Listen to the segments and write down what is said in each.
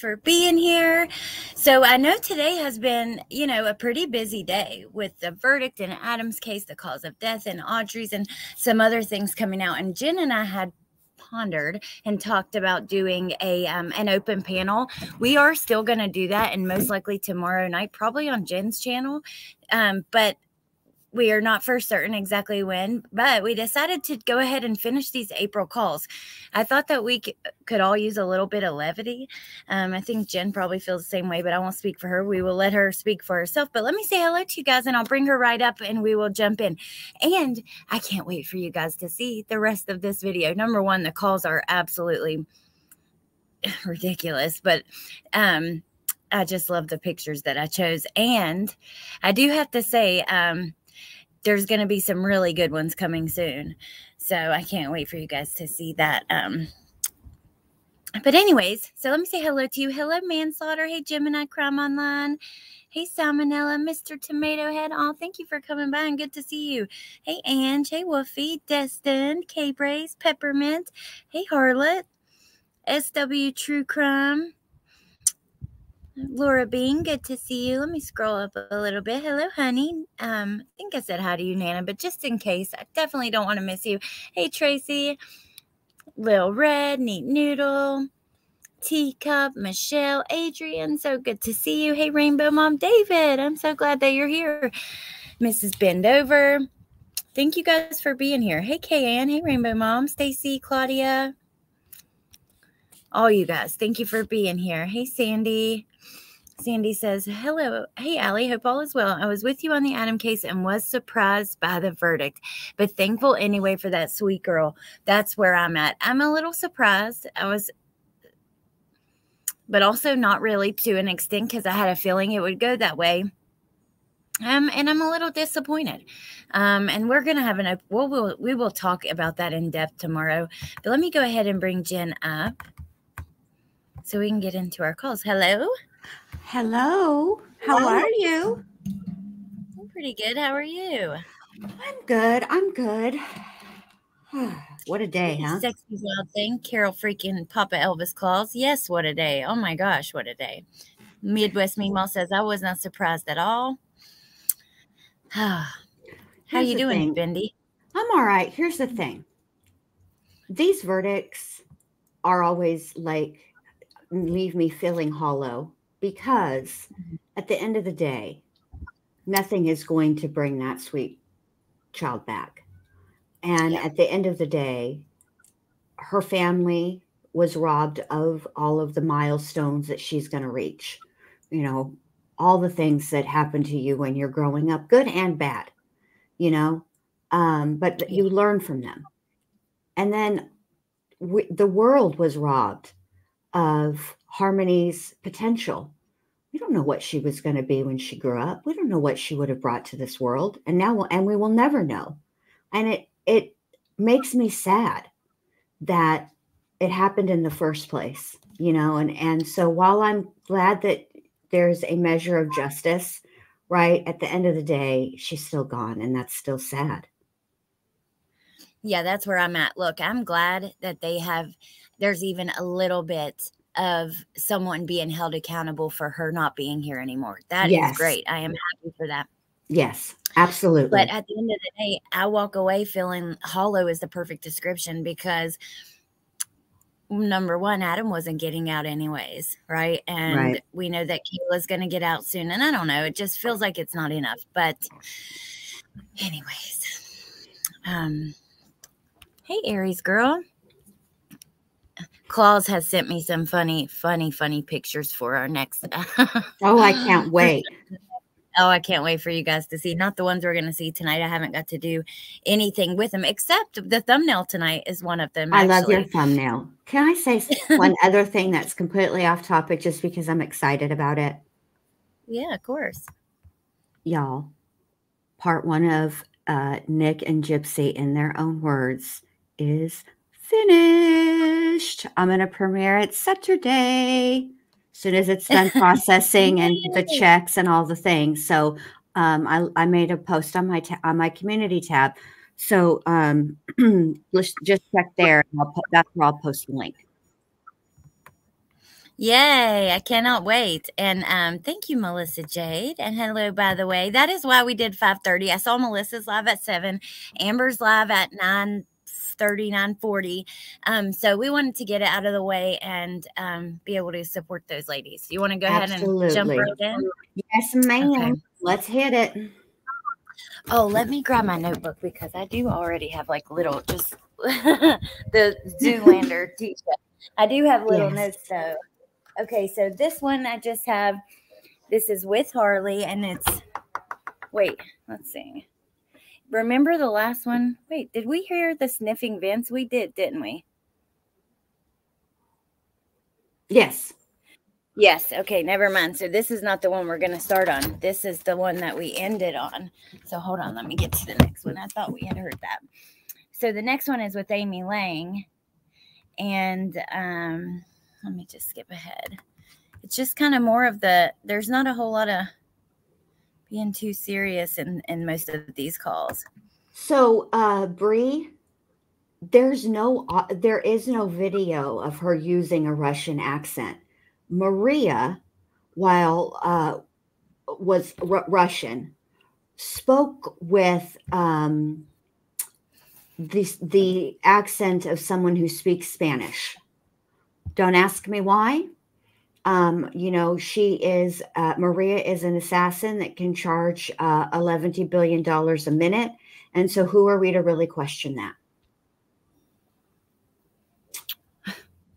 for being here. So, I know today has been, you know, a pretty busy day with the verdict in Adam's case, the cause of death, and Audrey's, and some other things coming out. And Jen and I had pondered and talked about doing a um, an open panel. We are still going to do that, and most likely tomorrow night, probably on Jen's channel. Um, but we are not for certain exactly when, but we decided to go ahead and finish these April calls. I thought that we could all use a little bit of levity. Um, I think Jen probably feels the same way, but I won't speak for her. We will let her speak for herself. But let me say hello to you guys and I'll bring her right up and we will jump in. And I can't wait for you guys to see the rest of this video. Number one, the calls are absolutely ridiculous, but um, I just love the pictures that I chose. And I do have to say, um, there's going to be some really good ones coming soon. So I can't wait for you guys to see that. Um, but anyways, so let me say hello to you. Hello, Manslaughter. Hey, Gemini Crime Online. Hey, Salmonella, Mr. Tomato Head. Oh, thank you for coming by and good to see you. Hey, Ange. Hey, Wolfie. Destin. K Brace. Peppermint. Hey, Harlot. SW True Crime. Laura Bean, good to see you. Let me scroll up a little bit. Hello, honey. Um, I think I said hi to you, Nana, but just in case, I definitely don't want to miss you. Hey, Tracy, Lil Red, Neat Noodle, Teacup, Michelle, Adrian. So good to see you. Hey, Rainbow Mom, David. I'm so glad that you're here. Mrs. Bendover. Thank you guys for being here. Hey, Kayanne. Hey, Rainbow Mom, Stacy, Claudia. All you guys, thank you for being here. Hey, Sandy. Sandy says, Hello. Hey, Allie. Hope all is well. I was with you on the Adam case and was surprised by the verdict, but thankful anyway for that sweet girl. That's where I'm at. I'm a little surprised. I was, but also not really to an extent because I had a feeling it would go that way. Um, and I'm a little disappointed. Um, and we're gonna have an we'll, we'll we will talk about that in depth tomorrow. But let me go ahead and bring Jen up so we can get into our calls. Hello. Hello. How are you? I'm pretty good. How are you? I'm good. I'm good. what a day, huh? Sexy wild thing. Carol freaking Papa Elvis calls. Yes, what a day. Oh my gosh, what a day. Midwest Meemaw says I was not surprised at all. How Here's you doing, thing. Bindi? I'm all right. Here's the thing. These verdicts are always like leave me feeling hollow because Mhm. at the end of the day, nothing is going to bring that sweet child back. And Yeah. at the end of the day, her family was robbed of all of the milestones that she's going to reach. You know, all the things that happen to you when you're growing up, good and bad, you know, um, but you learn from them. And then we, the world was robbed of Harmony's potential. We don't know what she was going to be when she grew up. We don't know what she would have brought to this world, and now and we will never know. And it it makes me sad that it happened in the first place, you know. And and so while I'm glad that there's a measure of justice, right at the end of the day, she's still gone, and that's still sad. Yeah, that's where I'm at. Look, I'm glad that they have, there's even a little bit of someone being held accountable for her not being here anymore. That is Yes. great. I am happy for that. Yes, absolutely. But at the end of the day, I walk away feeling hollow is the perfect description because number one, Adam wasn't getting out anyways, right? And Right. we know that Kayla's going to get out soon. And I don't know, it just feels like it's not enough. But, anyways, um, hey, Aries girl. Claus has sent me some funny, funny, funny pictures for our next. oh, I can't wait. Oh, I can't wait for you guys to see. Not the ones we're going to see tonight. I haven't got to do anything with them except the thumbnail tonight is one of them. I love your thumbnail. Can I say one other thing that's completely off topic just because I'm excited about it? Yeah, of course. Y'all, part one of uh, Nick and Gypsy in their own words is finished. I'm going to premiere it Saturday as soon as it's done processing and the checks and all the things. So um, I, I made a post on my on my community tab. So um, let's just check there. and I'll po- that's where I'll post the link. Yay, I cannot wait. And um, thank you, Melissa Jade. And hello, by the way. That is why we did 5:30. I saw Melissa's live at 7, Amber's live at 9 3940 um so we wanted to get it out of the way and um be able to support those ladies you want to go ahead and jump right in Yes, ma'am. Okay. Let's hit it. Oh, let me grab my notebook because I do already have like little just the Zoolander t-shirt. I do have little Yes. notes though. Okay, so this one I just have this is with Harley and it's wait, let's see. Remember the last one? Wait, did we hear the sniffing vents? We did, didn't we? Yes. Yes. Okay. Never mind. So this is not the one we're going to start on. This is the one that we ended on. So hold on. Let me get to the next one. I thought we had heard that. So the next one is with Amy Lang. And um, let me just skip ahead. It's just kind of more of the, there's not a whole lot of being too serious in, in most of these calls. So, uh, Bree, there's no, au- there is no video of her using a Russian accent. Maria, while uh, was Ru- Russian, spoke with um, the the accent of someone who speaks Spanish. Don't ask me why. Um, you know, she is uh, Maria is an assassin that can charge uh, eleven billion dollars a minute, and so who are we to really question that?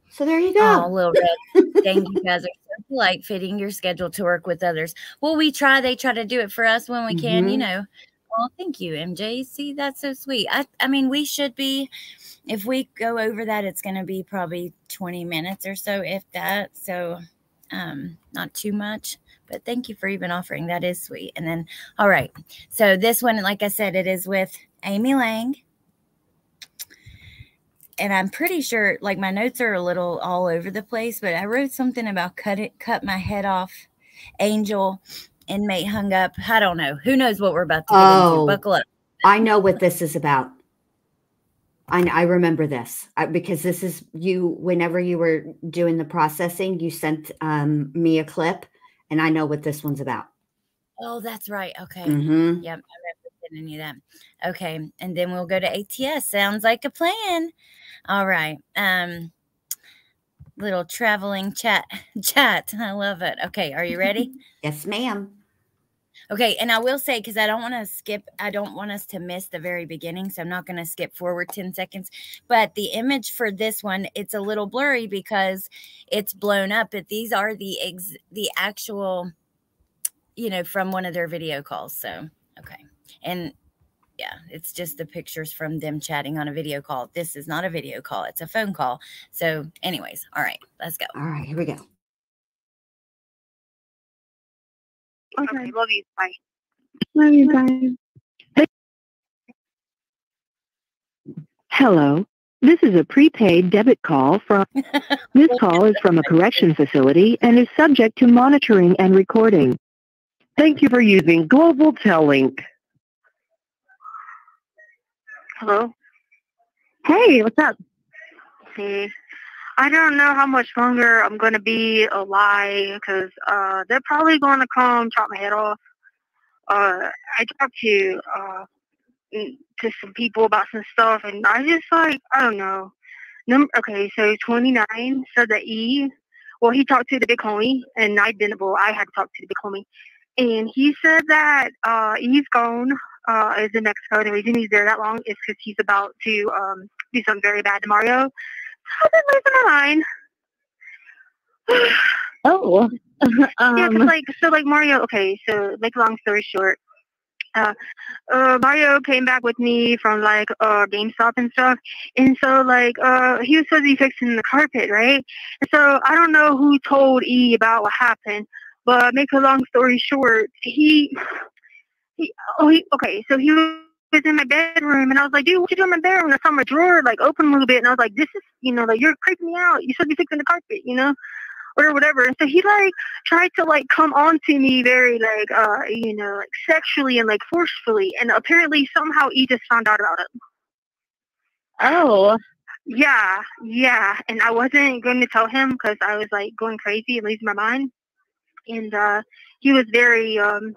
So there you Oh, go. little red. Dang, you guys are so polite, fitting your schedule to work with others. Well, we try. They try to do it for us when we can. You Mhm. know. Well, thank you, MJ. See, that's so sweet. I, I mean, we should be. If we go over that, it's going to be probably twenty minutes or so, if that. So, um, not too much. But thank you for even offering. That is sweet. And then, all right. So this one, like I said, it is with Amy Lang and I'm pretty sure like my notes are a little all over the place, but I wrote something about cut it, cut my head off. Angel inmate hung up. I don't know. Who knows what we're about to Oh. Buckle up. I know what this is about. I, I remember this I, because this is you. Whenever you were doing the processing, you sent um, me a clip, and I know what this one's about. Oh, that's right. Okay. hmm Yep. I remember sending you that. Okay. And then we'll go to ATS. Sounds like a plan. All right. Um, little traveling chat chat. I love it. Okay. Are you ready? Yes, ma'am. Okay, and I will say because I don't want to skip, I don't want us to miss the very beginning, so I'm not going to skip forward 10 seconds. But the image for this one, it's a little blurry because it's blown up, but these are the ex- the actual, you know, from one of their video calls. So, okay. And yeah, it's just the pictures from them chatting on a video call. This is not a video call, it's a phone call. So, anyways, all right, let's go. All right, here we go. Okay. Love you. Bye. Love you guys. Hello. This is a prepaid debit call from. This call is from a correction facility and is subject to monitoring and recording. Thank you for using Global Tel Link. Hello. Hey, what's up? Hey. I don't know how much longer I'm gonna be alive because uh, they're probably gonna come chop my head off. Uh, I talked to uh, mm, to some people about some stuff, and I just like I don't know. Number okay, so 29 said that E. Well, he talked to the big homie, and I didn't. Well, I had to talk to the big homie, and he said that uh, E's gone. Uh, is in Mexico. And The reason he's there that long is because he's about to um, do something very bad to Mario. I've been losing my mind. Oh, Yeah, 'cause, um, like so, like Mario. Okay, so make long story short, uh, uh, Mario came back with me from like uh GameStop and stuff, and so like uh he was supposed to be fixing the carpet, right? And so I don't know who told E about what happened, but make a long story short, he he oh he okay, so he was in my bedroom, and I was like, dude, what you doing in my bedroom? And I saw my drawer like open a little bit, and I was like, this is you know like you're creeping me out. You should be fixing the carpet, you know or whatever. And so he like tried to like come on to me very like uh you know like sexually and like forcefully and apparently somehow he just found out about it. oh, Yeah, yeah. And I wasn't going to tell him because I was like going crazy and losing my mind. And uh he was very um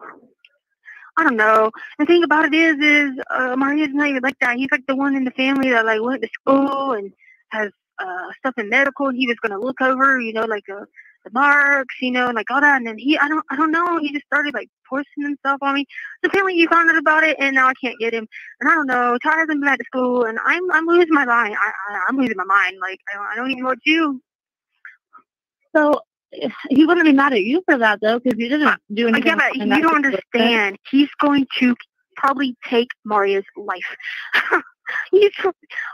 I don't know. The thing about it is is uh Maria's not even like that. He's like the one in the family that like went to school and has uh stuff in medical and he was gonna look over, you know, like uh, the marks, you know, like all that and then he I don't I don't know, he just started like forcing himself on me. So apparently you found out about it and now I can't get him. And I don't know, Ty hasn't been back to school and I'm I'm losing my mind. I, I I'm losing my mind. Like I I don't even know what to do. so he wouldn't be mad at you for that though, because you didn't do anything. yeah, but you don't understand. He's going to probably take Mario's life. He's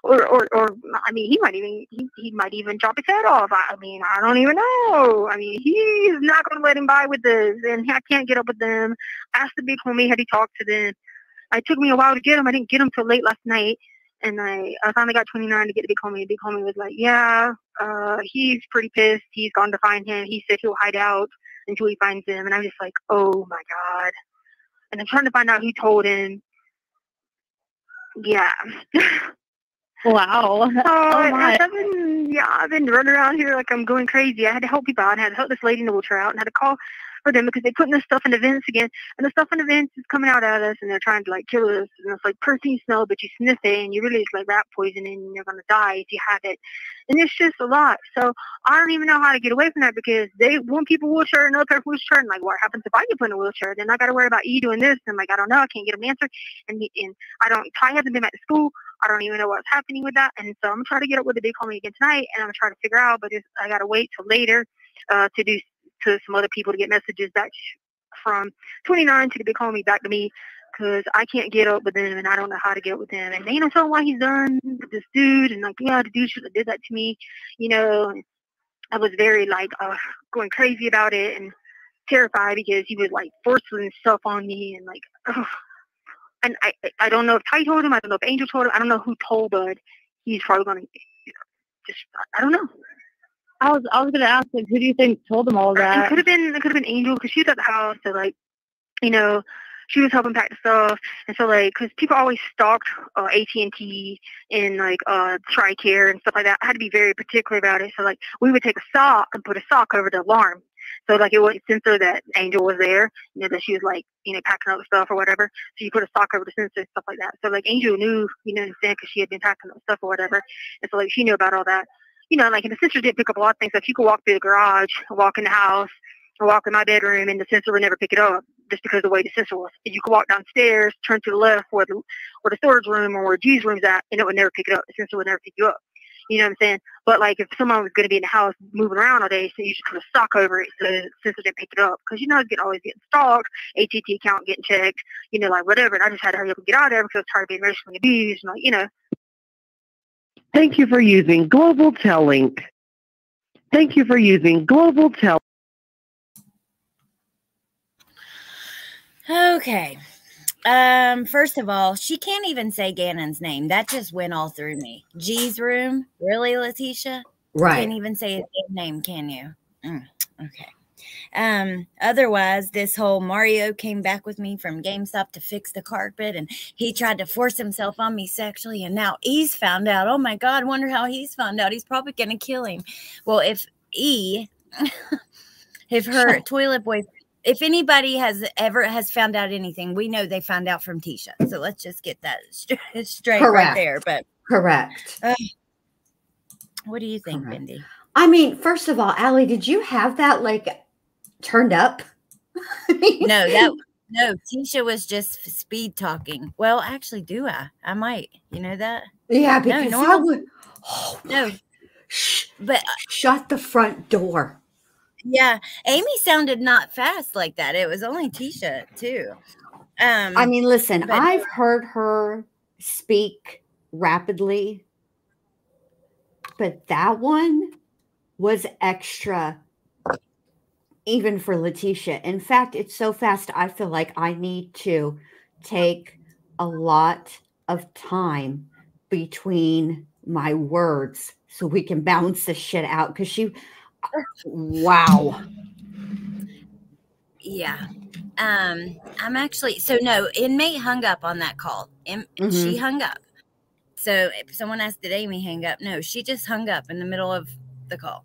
or, or or I mean, he might even he, he might even chop his head off. I, I mean, I don't even know. I mean, he's not going to let him by with this, and I can't get up with them. Asked the big homie had he talked to them. It took me a while to get him. I didn't get him till late last night, and I I finally got 29 to get to big homie. Big homie was like, yeah, uh, he's pretty pissed. He's gone to find him. He said he'll hide out until he finds him. And I'm just like, oh my god. And I'm trying to find out who told him. Yeah. Wow. So I, my. I've been yeah, I've been running around here like I'm going crazy. I had to help people out. I had to help this lady in the wheelchair out and had to call for them because they're putting this stuff in the vents again. And the stuff in the vents is coming out at us and they're trying to like kill us. And it's like you smell but you sniff it and you really like rat poison and you're gonna die if you have it. And it's just a lot. So I don't even know how to get away from that because they want people wheelchair another person wheelchair and like what happens if I get put in a wheelchair? Then I gotta worry about you doing this and I'm like I don't know, I can't get an answer and and I don't Ty hasn't been back to school. I don't even know what's happening with that. And so I'm gonna try to get up with the big homie again tonight, and I'm gonna try to figure out. But I gotta wait till later uh, to do to some other people to get messages back from 29 to be calling me back to me because I can't get up with them, and I don't know how to get with them. And they don't know why he's done with this dude, and like yeah, the dude should have did that to me, you know. I was very like uh, going crazy about it and terrified because he was like forcing stuff on me and like. ugh. And I, I- I don't know if Ty told him. I don't know if Angel told him. I don't know who told Bud. He's probably gonna just. I don't know. I was I was gonna ask like who do you think told them all that? It could have been. It could have been Angel because she was at the house. So like, you know, she was helping pack the stuff, and so like, because people always stalked uh, AT and T and like uh TRICARE and stuff like that. I had to be very particular about it. So like, we would take a sock and put a sock over the alarm. So like it wouldn't censor that Angel was there, you know, that she was like, you know, packing up the stuff or whatever. So you put a sock over the sensor and stuff like that. So like Angel knew, you know, because she had been packing up stuff or whatever, and so like she knew about all that. You know, like and the sensor didn't pick up a lot of things. If you could walk through the garage, walk in the house, or walk in my bedroom, and the sensor would never pick it up just because of the way the sensor was. You could walk downstairs, turn to the left where the where the storage room or where G's room's at, and it would never pick it up. The sensor would never pick you up. You know what I'm saying? But like if someone was going to be in the house moving around all day, so you just put a sock over it so the sensor didn't pick it up. Because you know get always getting stalked, ATT account getting checked, you know, like whatever. And I just had to hurry up and get out of there because I was tired of being racially abused and like, you know. Thank you for using Global Tel Link. Thank you for using Global Tel. Okay. Um, first of all, she can't even say Gannon's name. That just went all through me. G's room. Really, Letecia? Right. Can't even say his name, can you? Mm, okay. Um, otherwise, this whole Mario came back with me from GameStop to fix the carpet and he tried to force himself on me sexually. And now he's found out. Oh my God, wonder how he's found out. He's probably going to kill him. Well, if E, if her toilet boy, if anybody has ever has found out anything, we know they found out from Tisha. So let's just get that straight, straight right there. But Correct. what do you think, Correct. I mean, first of all, Allie, did you have that like turned up? No, that no, Tisha was just speed talking. Well, actually, do I? I might. You know that? yeah, because that normal- would. Oh, No, shh, but uh, shut the front door. yeah, Amy sounded not fast like that. It was only Tisha too. Um, I mean, listen, I've heard her speak rapidly, but that one was extra, even for Letecia. In fact, it's so fast, I feel like I need to take a lot of time between my words so we can balance this shit out because she, wow. yeah. Um, I'm actually so no inmate hung up on that call. In, She hung up. So if someone asked, "Did Amy hang up?" No, she just hung up in the middle of the call.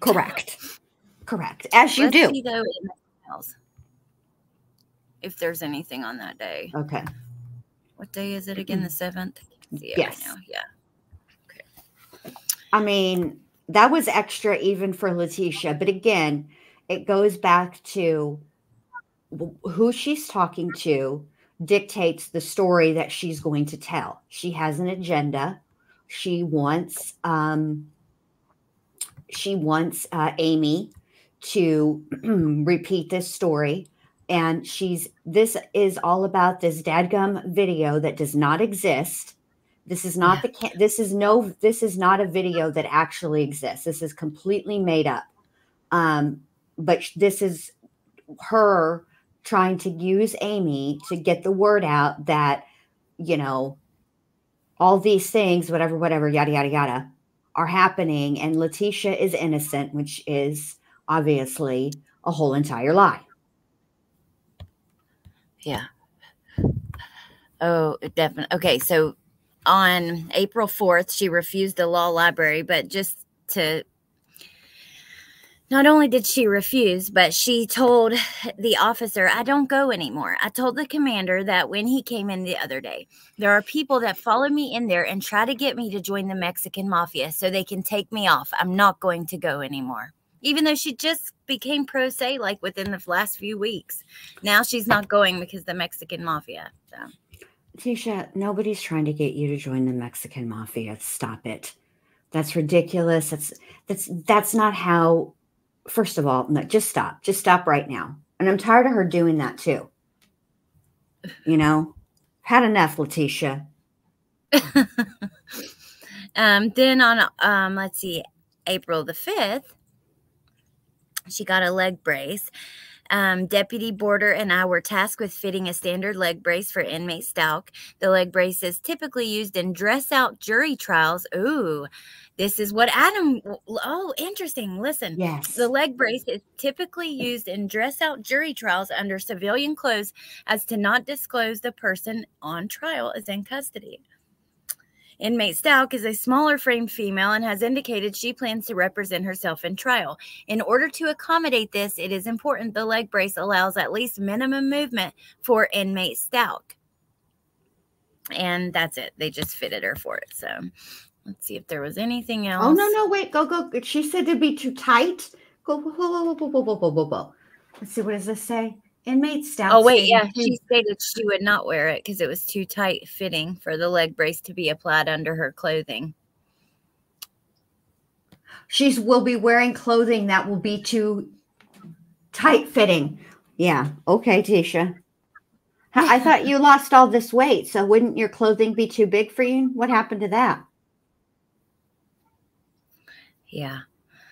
Correct. Correct. As you Let's do. see, though, in the emails, if there's anything on that day. Okay. What day is it again? The seventh. Yeah, Yes. I know. Yeah. Okay. I mean, that was extra even for Letecia. But again, it goes back to who she's talking to dictates the story that she's going to tell. She has an agenda. She wants um, she wants uh, Amy to repeat this story. And she's this is all about this dadgum video that does not exist. This is not the ca- this is no this is not a video that actually exists. This is completely made up. Um, but this is her trying to use Amy to get the word out that you know all these things, whatever, whatever, yada yada yada, are happening, and Letecia is innocent, which is obviously a whole entire lie. Yeah. Oh, definitely. Okay, so on April 4th, she refused the law library, but just to not only did she refuse, but she told the officer, I don't go anymore. I told the commander that when he came in the other day, there are people that follow me in there and try to get me to join the Mexican mafia so they can take me off. I'm not going to go anymore. Even though she just became pro se like within the last few weeks. Now she's not going because the Mexican mafia. So Tisha, nobody's trying to get you to join the Mexican mafia. Stop it. That's ridiculous. That's that's that's not how. First of all, no, just stop. Just stop right now. And I'm tired of her doing that too. You know, had enough, Letecia. um, then on um, let's see, April the fifth, she got a leg brace. Um, Deputy Border and I were tasked with fitting a standard leg brace for inmate Stauch. The leg brace is typically used in dress out jury trials. Ooh, this is what Adam. Oh, interesting. Listen, Yes. the leg brace is typically used in dress out jury trials under civilian clothes as to not disclose the person on trial is in custody. Inmate Stauch is a smaller framed female and has indicated she plans to represent herself in trial. In order to accommodate this, it is important the leg brace allows at least minimum movement for inmate Stauch. And that's it. They just fitted her for it. So let's see if there was anything else. Oh no, no, wait, go, go. She said to be too tight. Go, whoa, whoa, whoa, whoa, whoa, whoa, whoa, whoa. Let's see, what does this say? Inmate Stauch. Oh wait, yeah, she stated she would not wear it because it was too tight fitting for the leg brace to be applied under her clothing. She's will be wearing clothing that will be too tight fitting. Yeah. Okay, Tisha. I thought you lost all this weight, so wouldn't your clothing be too big for you? What happened to that? Yeah.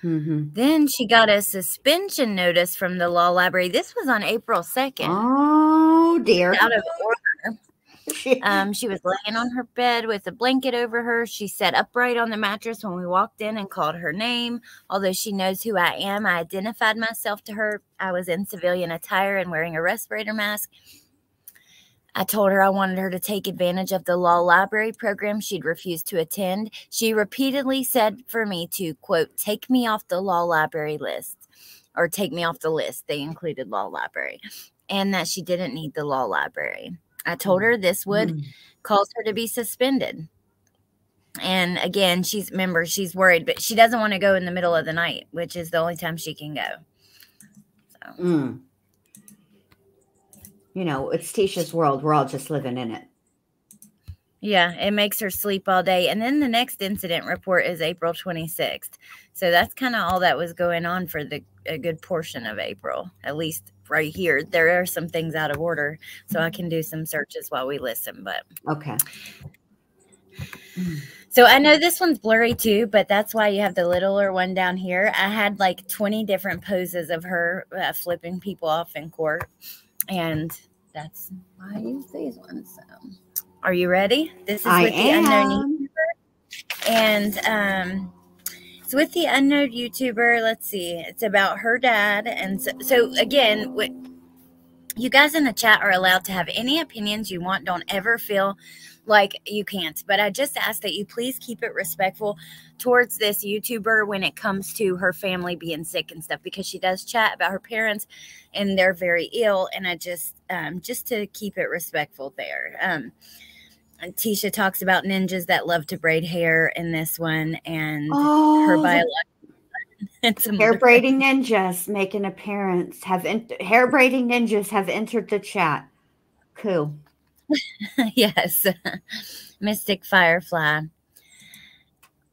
Mm-hmm. Then she got a suspension notice from the law library. This was on April 2nd. Oh dear. Out of order. Um, she was laying on her bed with a blanket over her. She sat upright on the mattress when we walked in and called her name. Although she knows who I am, I identified myself to her. I was in civilian attire and wearing a respirator mask. I told her I wanted her to take advantage of the law library program she'd refused to attend. She repeatedly said for me to, quote, take me off the law library list or take me off the list. They included law library and that she didn't need the law library. I told her this would Mm. cause her to be suspended. And again, she's remember she's worried, but she doesn't want to go in the middle of the night, which is the only time she can go. So Mm. You know, it's Tisha's world. We're all just living in it. yeah, it makes her sleep all day. And then the next incident report is April 26th. So that's kind of all that was going on for the a good portion of April, at least right here. There are some things out of order, so I can do some searches while we listen, but Okay. So I know this one's blurry too, but that's why you have the littler one down here. I had like 20 different poses of her uh, flipping people off in court, and that's why I use these ones. So, are you ready? This is I with the unknown. YouTuber, and um, it's with the unknown YouTuber. Let's see, it's about her dad, and so, so again, what you guys in the chat are allowed to have any opinions you want. Don't ever feel like you can't. But I just ask that you please keep it respectful towards this YouTuber when it comes to her family being sick and stuff, because she does chat about her parents and they're very ill. And I just, um, just to keep it respectful there. Um, Tisha talks about ninjas that love to braid hair in this one, and Oh, her biological hair braiding ninjas make an appearance. Have en- hair braiding ninjas have entered the chat. Cool. yes, Mystic Firefly.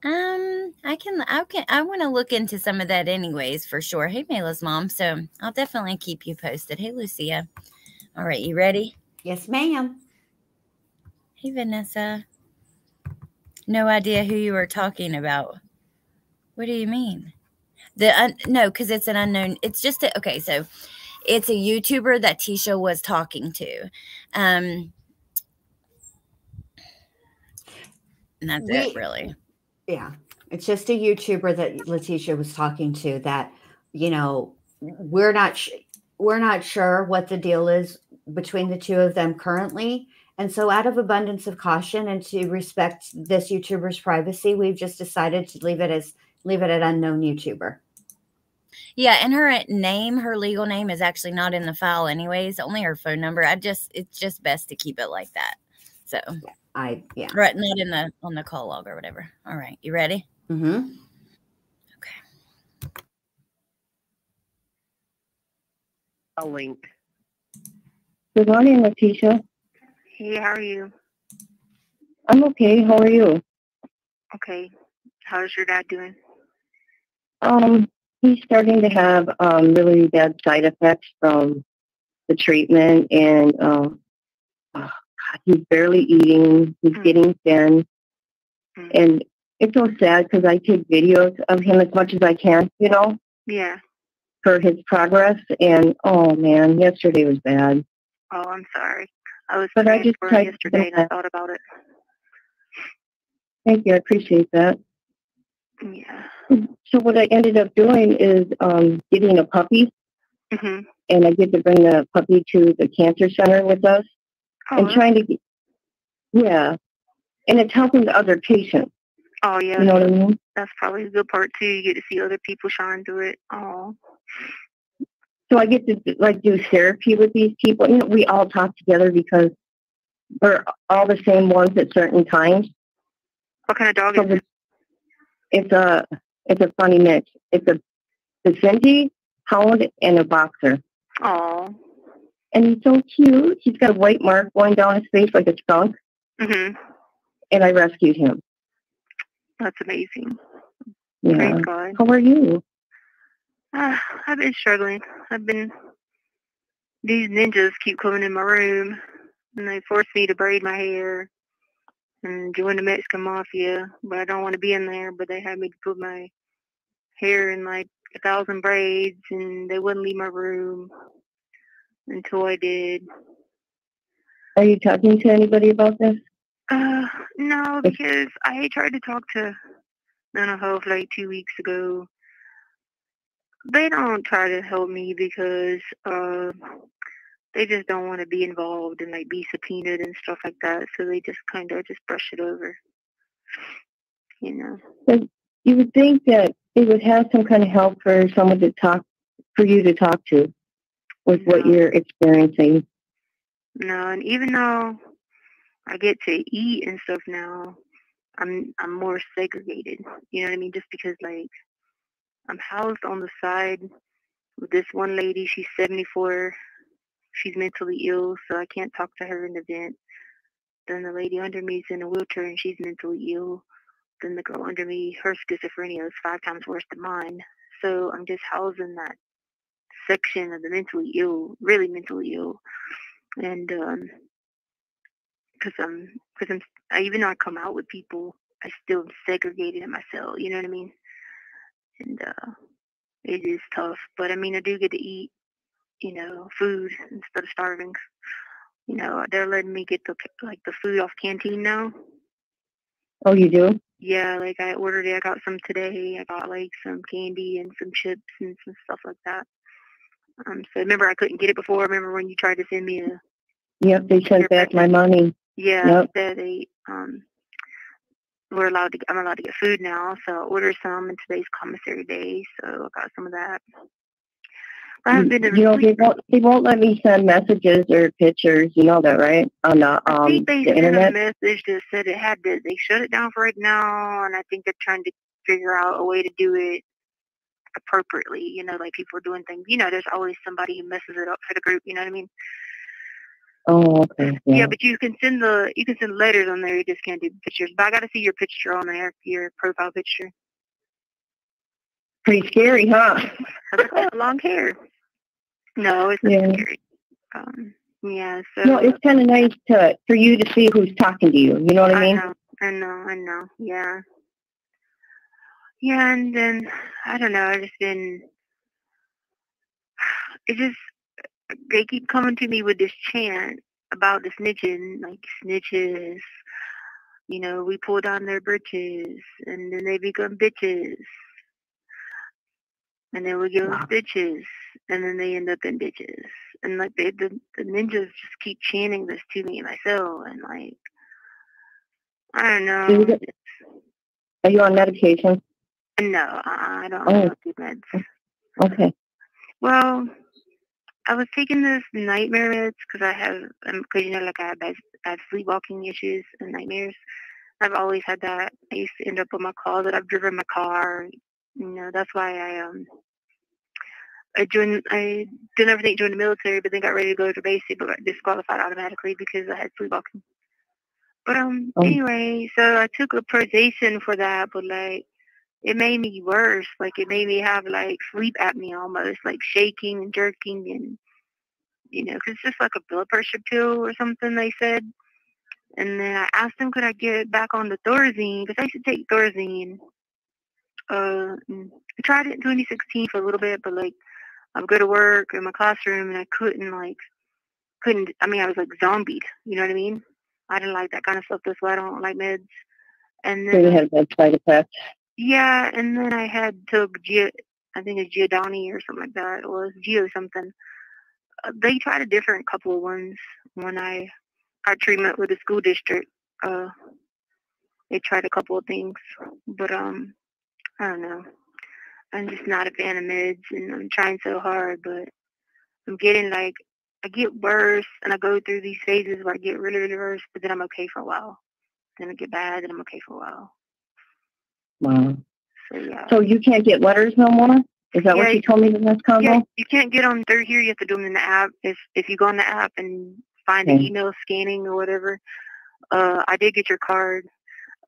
Um, I can, I can, I want to look into some of that, anyways, for sure. Hey, Mayla's mom. So I'll definitely keep you posted. Hey, Lucia. All right, you ready? Yes, ma'am. Hey, Vanessa. No idea who you were talking about. What do you mean? The un- no, because it's an unknown. It's just a, okay. So it's a YouTuber that Tisha was talking to. Um, and that's it, really. Yeah. It's just a YouTuber that Letecia was talking to that, you know, we're not sh- we're not sure what the deal is between the two of them currently. And so out of abundance of caution and to respect this YouTuber's privacy, we've just decided to leave it as leave it at unknown YouTuber. Yeah, and her uh, name, her legal name, is actually not in the file, anyways. Only her phone number. I just, it's just best to keep it like that. So, I yeah. right, not in the on the call log or whatever. All right, you ready? Mm-hmm. Okay. A link. Good morning, Letecia. Hey, how are you? I'm okay. How are you? Okay. How's your dad doing? Um, he's starting to have um, really bad side effects from the treatment, and um, oh, God, he's barely eating. He's Mm. getting thin, Mm. and it's so sad because I take videos of him as much as I can, you know, Yeah. for his progress. And oh man, yesterday was bad. Oh, I'm sorry. I was But I just for him tried to yesterday and I thought about it. Thank you. I appreciate that. Yeah. So what I ended up doing is um, getting a puppy, Mhm. and I get to bring the puppy to the cancer center with us. Oh, and trying to get, yeah, and it's helping the other patients. oh yeah. You know what I mean? That's probably a good part too. You get to see other people shine through it. Oh. So I get to like do therapy with these people. You know, we all talk together because we're all the same ones at certain times. What kind of dog So is it? it's a it's a funny mix. It's a Vicente hound and a boxer, Oh. And he's so cute. He's got a white mark going down his face like a skunk, Mm-hmm. and I rescued him. That's amazing. Yeah. Praise God. How are you? Uh, I've been struggling. I've been. These ninjas keep coming in my room, and they force me to braid my hair and join the Mexican mafia. But I don't want to be in there. But they had me to put my hair in like a thousand braids, and they wouldn't leave my room until I did. Are you talking to anybody about this? Uh, no, because I tried to talk to mental health like two weeks ago. They don't try to help me because uh, they just don't want to be involved and like be subpoenaed and stuff like that. So they just kind of just brush it over. You know. You would think that they would have some kind of help for someone to talk, for you to talk to, with what you're experiencing. No, and even though I get to eat and stuff now, I'm I'm more segregated. You know what I mean? Just because like I'm housed on the side with this one lady. She's 74. She's mentally ill, so I can't talk to her in the vent. Then the lady under me is in a wheelchair and she's mentally ill. Then the girl under me, her schizophrenia is five times worse than mine. So I'm just housed in that section of the mentally ill, really mentally ill. And um because i'm because i'm I, even though i come out with people i still am segregated in my cell you know what i mean? And uh it is tough. But i mean i do get to eat you know food instead of starving. You know they're letting me get the like the food off canteen now. Oh, you do? yeah like i ordered it. I got some today. I got like some candy and some chips and some stuff like that um so remember i couldn't get it before remember when you tried to send me a Yep, they sent back my money. Yeah, Yep. they um we're allowed to. I'm allowed to get food now, so I ordered some. And today's commissary day, so I got some of that. But I haven't been to You know, they won't, they won't let me send messages or pictures. You know that, right? On the I um think they the sent a internet. message that said it had to. They shut it down for right now, and I think they're trying to figure out a way to do it appropriately. You know, like people are doing things. You know, there's always somebody who messes it up for the group. You know what I mean? Oh, okay. Yeah, Yeah. but you can send the you can send letters on there. You just can't do pictures. But I got to see your picture on there, your profile picture. Pretty scary, huh? Like, oh, long hair. No, it's Yeah. scary. Um, yeah, so No, it's kind of nice to for you to see who's talking to you. You know what I I mean? know, I know, I know. Yeah, yeah, and then I don't know. I just been. It just they keep coming to me with this chant about the snitching, like snitches. You know, we pull down their britches, and then they become bitches. And then we give them bitches, and then they end up in ditches. And like they, the the ninjas just keep chanting this to me and myself, and like I don't know. Do you get- Are you on medication? No, I I don't, Oh. I do meds. Okay. Well, I was taking this nightmare meds because I have, because you know, like I have bad, bad sleepwalking issues and nightmares. I've always had that. I used to end up on my closet. I've driven my car. You know, that's why I um. I joined. I did everything, joined the military, but then got ready to go to basic, but got disqualified automatically because I had sleepwalking. But um, Oh. anyway, so I took a prazosin for that, but like it made me worse. Like it made me have like sleep apnea almost, like shaking and jerking and you know, 'cause it's just like a blood pressure pill or something. They said, and then I asked them could I get back on the Thorazine because I used to take Thorazine. Uh, I tried it in 2016 for a little bit, but like I would go to work in my classroom and I couldn't like couldn't. I mean, I was like zombied. You know what I mean? I didn't like that kind of stuff. That's why I don't like meds. And So then you had bad side effects. Yeah, and then I had took Gia, I think it's Giordani or something like that. It was Geo something. Uh, they tried a different couple of ones when I got treatment with the school district. Uh, they tried a couple of things, but um, I don't know. I'm just not a fan of meds, and I'm trying so hard, but I'm getting like I get worse, and I go through these phases where I get really, really worse, but then I'm okay for a while. Then I get bad, and I'm okay for a while. Wow. So yeah. So you can't get letters no more? Is that Yeah, what you told me in this convo? Yeah, you can't get them through here. You have to do them in the app. If if you go on the app and find the Okay. email scanning or whatever, uh, I did get your card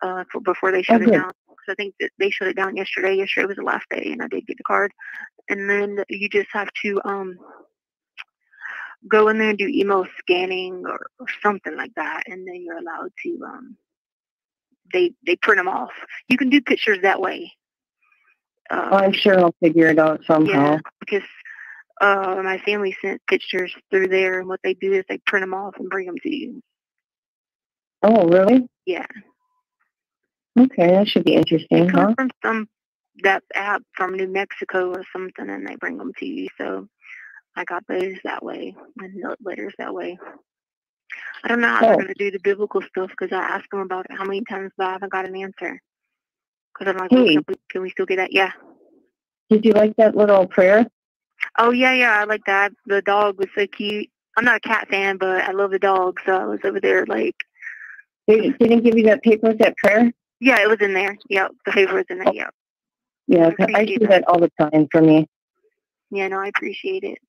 uh, for, before they shut it good. down. 'Cause I think that they shut it down yesterday. Yesterday was the last day, and I did get the card. And then you just have to um go in there and do email scanning or, or something like that, and then you're allowed to um they they print them off. You can do pictures that way. Uh, I'm sure I'll figure it out somehow. yeah, because Uh, my family sent pictures through there, and what they do is they print them off and bring them to you. Oh, really? Yeah, Okay, that should be interesting, they come huh? from some that app from New Mexico or something, and they bring them to you. So I got those that way and note letters that way. I don't know how they're Oh. going to do the biblical stuff because I asked them about it how many times, but I haven't got an answer. Because I'm like, Hey. Hmm. can, we, still get that? Yeah. Did you like that little prayer? Oh yeah, yeah, I like that. The dog was so cute. I'm not a cat fan, but I love the dog, so I was over there like, They didn't give you that paper with that prayer? yeah, it was in there. Yep, the paper was in there. Oh. Yep. Yeah, I I that. that all the time for me. Yeah, no, I appreciate it.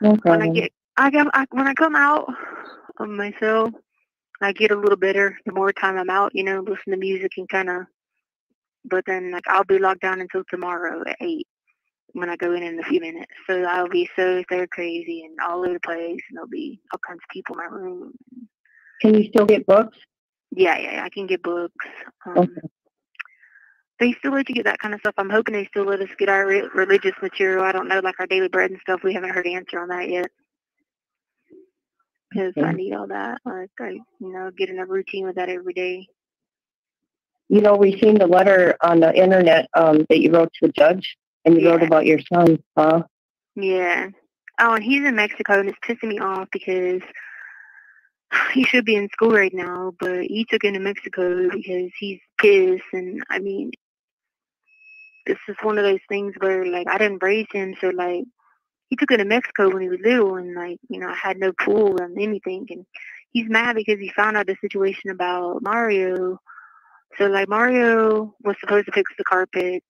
No When I get, I get, I, when I come out of myself, I get a little better. The more time I'm out, you know, listen to music and kind of. But then, like, I'll be locked down until tomorrow at eight when I go in in a few minutes. So I'll be so third crazy and all over the place, and there'll be all kinds of people in my room. Can you still get books? Yeah, yeah, I can get books. Um, Okay. They still let you get that kind of stuff. I'm hoping they still let us get our re- religious material. I don't know, like our daily bread and stuff. We haven't heard an answer on that yet. Because I need all that. Like, I, you know, get in a routine with that every day. You know, we seen the letter on the internet um, that you wrote to the judge, and you wrote about your son, huh? Yeah. Oh, and he's in Mexico, and it's pissing me off because he should be in school right now, but he took him to Mexico because he's pissed. And I mean, this is one of those things where, like, I didn't raise him, so, like, he took him to Mexico when he was little, and, like, you know, I had no pull on anything. And he's mad because he found out the situation about Mario. So, like, Mario was supposed to fix the carpet,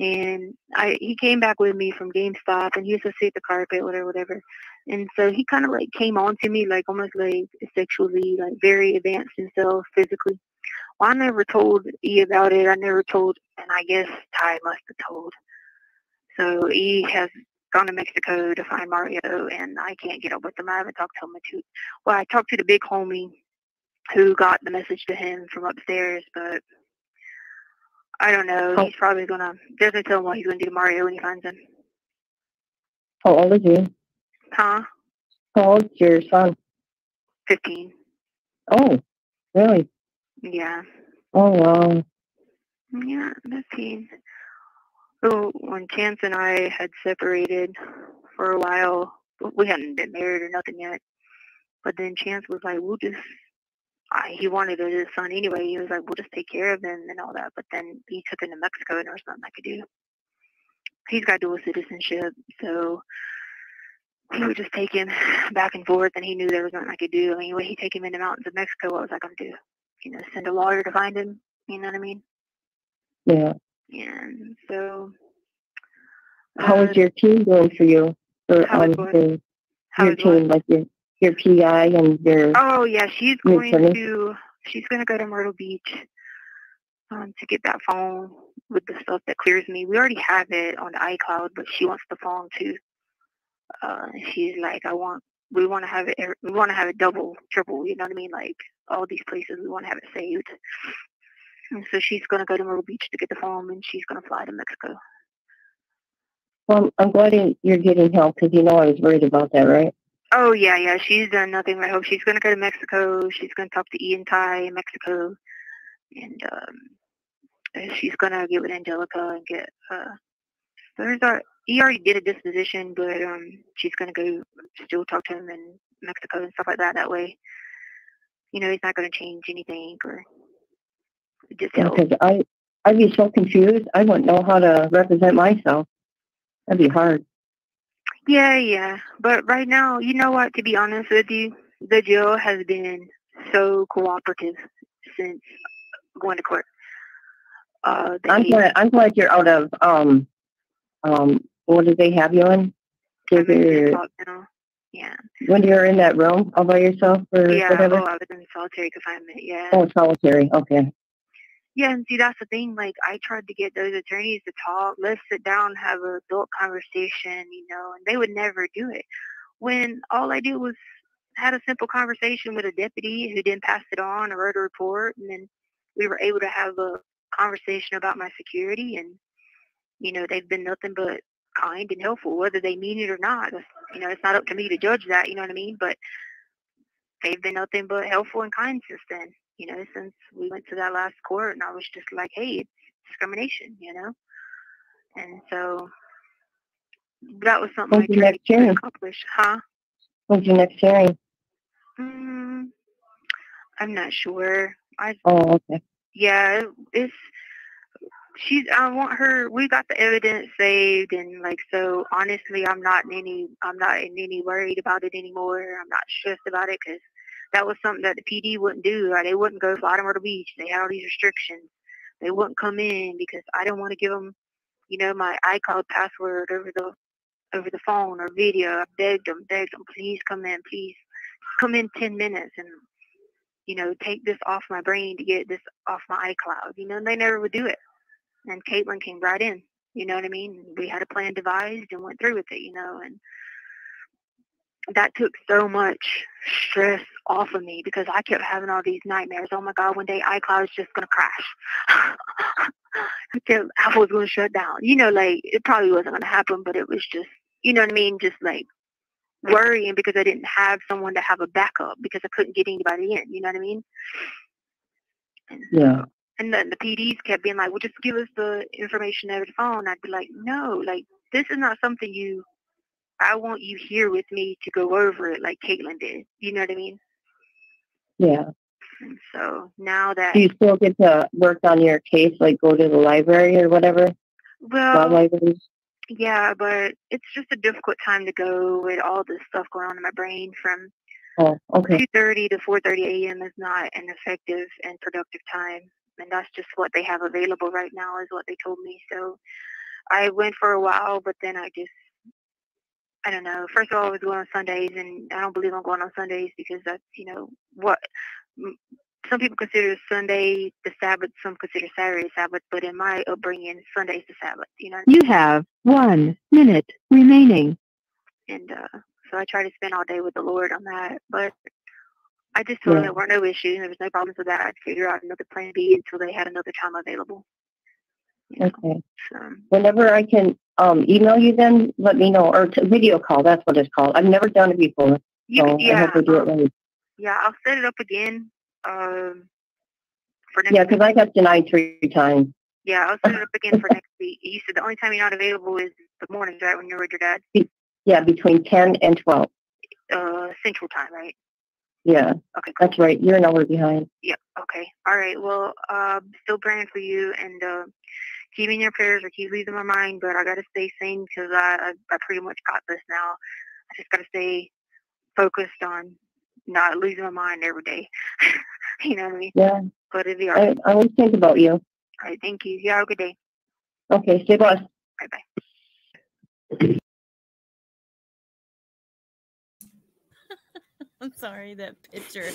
and I he came back with me from GameStop and he was supposed to take the carpet, whatever, whatever. And so he kind of like came on to me like almost like sexually, like very advanced himself physically. Well, I never told E about it. I never told, and I guess Ty must have told. So E has gone to Mexico to find Mario, and I can't get up with him. I haven't talked to him too. Well, I talked to the big homie who got the message to him from upstairs, but I don't know. Oh. He's probably gonna. Doesn't tell him what he's gonna do to Mario when he finds him. How old is he? Huh? How old's your son? Fifteen. Oh, really? Yeah. Oh, wow. Yeah, fifteen. So when Chance and I had separated for a while, we hadn't been married or nothing yet. But then Chance was like, "We'll just." I, he wanted his son anyway. He was like, "We'll just take care of him and all that." But then he took him to Mexico, and there was nothing I could do. He's got dual citizenship, so he would just take him back and forth, and he knew there was nothing I could do. I mean, when he take him in the mountains of Mexico, what was I going to do? You know, send a lawyer to find him? You know what I mean? Yeah. And so. How uh, is your team doing for you? For, How um, the, how your team, like your, your PI and your... Oh yeah, she's going to she's going to go to Myrtle Beach um, to get that phone with the stuff that clears me. We already have it on the iCloud, but she wants the phone too. Uh, she's like, I want we want to have it we want to have it double, triple. You know what I mean? Like all these places, we want to have it saved. And so she's going to go to Myrtle Beach to get the phone, and she's going to fly to Mexico. Well, I'm glad you- you're getting help because you know I was worried about that, right? Oh yeah, yeah. She's done nothing but hope. She's gonna go to Mexico. She's gonna talk to Ian Ty in Mexico, and um, she's gonna get with Angelica and get. Uh, there's our. He already did a disposition, but um, she's gonna go still talk to him in Mexico and stuff like that. That way, you know, he's not gonna change anything or just. Because I, I'd be so confused. I wouldn't know how to represent myself. That'd be hard. Yeah, yeah. But right now, you know what? To be honest with you, the jail has been so cooperative since going to court. Uh, I'm glad. I'm glad you're out of um, um. What did they have you in? I'm Did in you- assault now. Yeah. when you were in that room all by yourself or Yeah. whatever? Oh, I was in solitary confinement. Yeah. Oh, solitary. Okay. Yeah, and see, that's the thing. Like, I tried to get those attorneys to talk. Let's sit down, have a adult conversation, you know, and they would never do it. When all I did was had a simple conversation with a deputy who then passed it on or wrote a report, and then we were able to have a conversation about my security. And you know, they've been nothing but kind and helpful, whether they mean it or not. You know, it's not up to me to judge that. You know what I mean? But they've been nothing but helpful and kind since then. You know, since we went to that last court, and I was just like, hey, it's discrimination. You know, and so that was something When's I tried to hearing? accomplish, huh? When's your next hearing? Mm, I'm not sure. I Oh, okay. yeah, it's she's. I want her. We got the evidence saved, and like so. Honestly, I'm not in any. I'm not in any worried about it anymore. I'm not stressed about it because that was something that the PD wouldn't do. Right? They wouldn't go to Myrtle Beach. They had all these restrictions. They wouldn't come in because I didn't want to give them, you know, my iCloud password over the over the phone or video. I begged them, begged them, please come in, please come in 10 minutes and you know take this off my brain to get this off my iCloud. You know, and they never would do it. And Caitlin came right in. You know what I mean? We had a plan devised and went through with it. You know, and that took so much stress off of me because I kept having all these nightmares. Oh my God, one day iCloud is just gonna crash. I kept Apple was gonna shut down. You know, like it probably wasn't gonna happen, but it was just you know what I mean, just like worrying because I didn't have someone to have a backup because I couldn't get anybody in. You know what I mean? And Yeah. and then the PDs kept being like, "Well, just give us the information over the phone." I'd be like, "No, like this is not something you. I want you here with me to go over it like Caitlin did. You know what I mean?" Yeah. And so now that Do you still get to work on your case, like go to the library or whatever? Well, libraries? yeah, but it's just a difficult time to go with all this stuff going on in my brain from Oh, okay. 2:30 to 4:30 a.m. is not an effective and productive time, and that's just what they have available right now, is what they told me. So I went for a while, but then I just, I don't know. First of all, I was going on Sundays, and I don't believe I'm going on Sundays because that's, you know, what some people consider Sunday the Sabbath, some consider Saturday the Sabbath, but in my upbringing, Sunday's the Sabbath. You know, You have one minute remaining. and uh, so I try to spend all day with the Lord on that. But I just told them there were no issues, there was no problems with that. I'd figure out another plan B until they had another time available. You know, Okay. so, Whenever I can um, email you, then let me know, or video call. That's what it's called. I've never done it before, you, so I yeah, hope we do it right. yeah, I'll set it up again um, for next Yeah, because I got denied three times. Yeah, I'll set it up again for next week. You said the only time you're not available is the mornings, right? When you're with your dad, Yeah, between ten and twelve. uh, Central Time, right? Yeah, Okay, cool. that's right. You're an hour behind. Yeah. Okay. All right. Well, uh, still praying for you and uh, keep in your prayers or keep losing my mind. But I gotta stay sane because I, I I pretty much got this now. I just gotta stay focused on not losing my mind every day. you know what I mean? Yeah, But it'll be all right. I, I always think about you. All right. Thank you. You have a good day. Okay, stay blessed. Bye I'm sorry, that picture.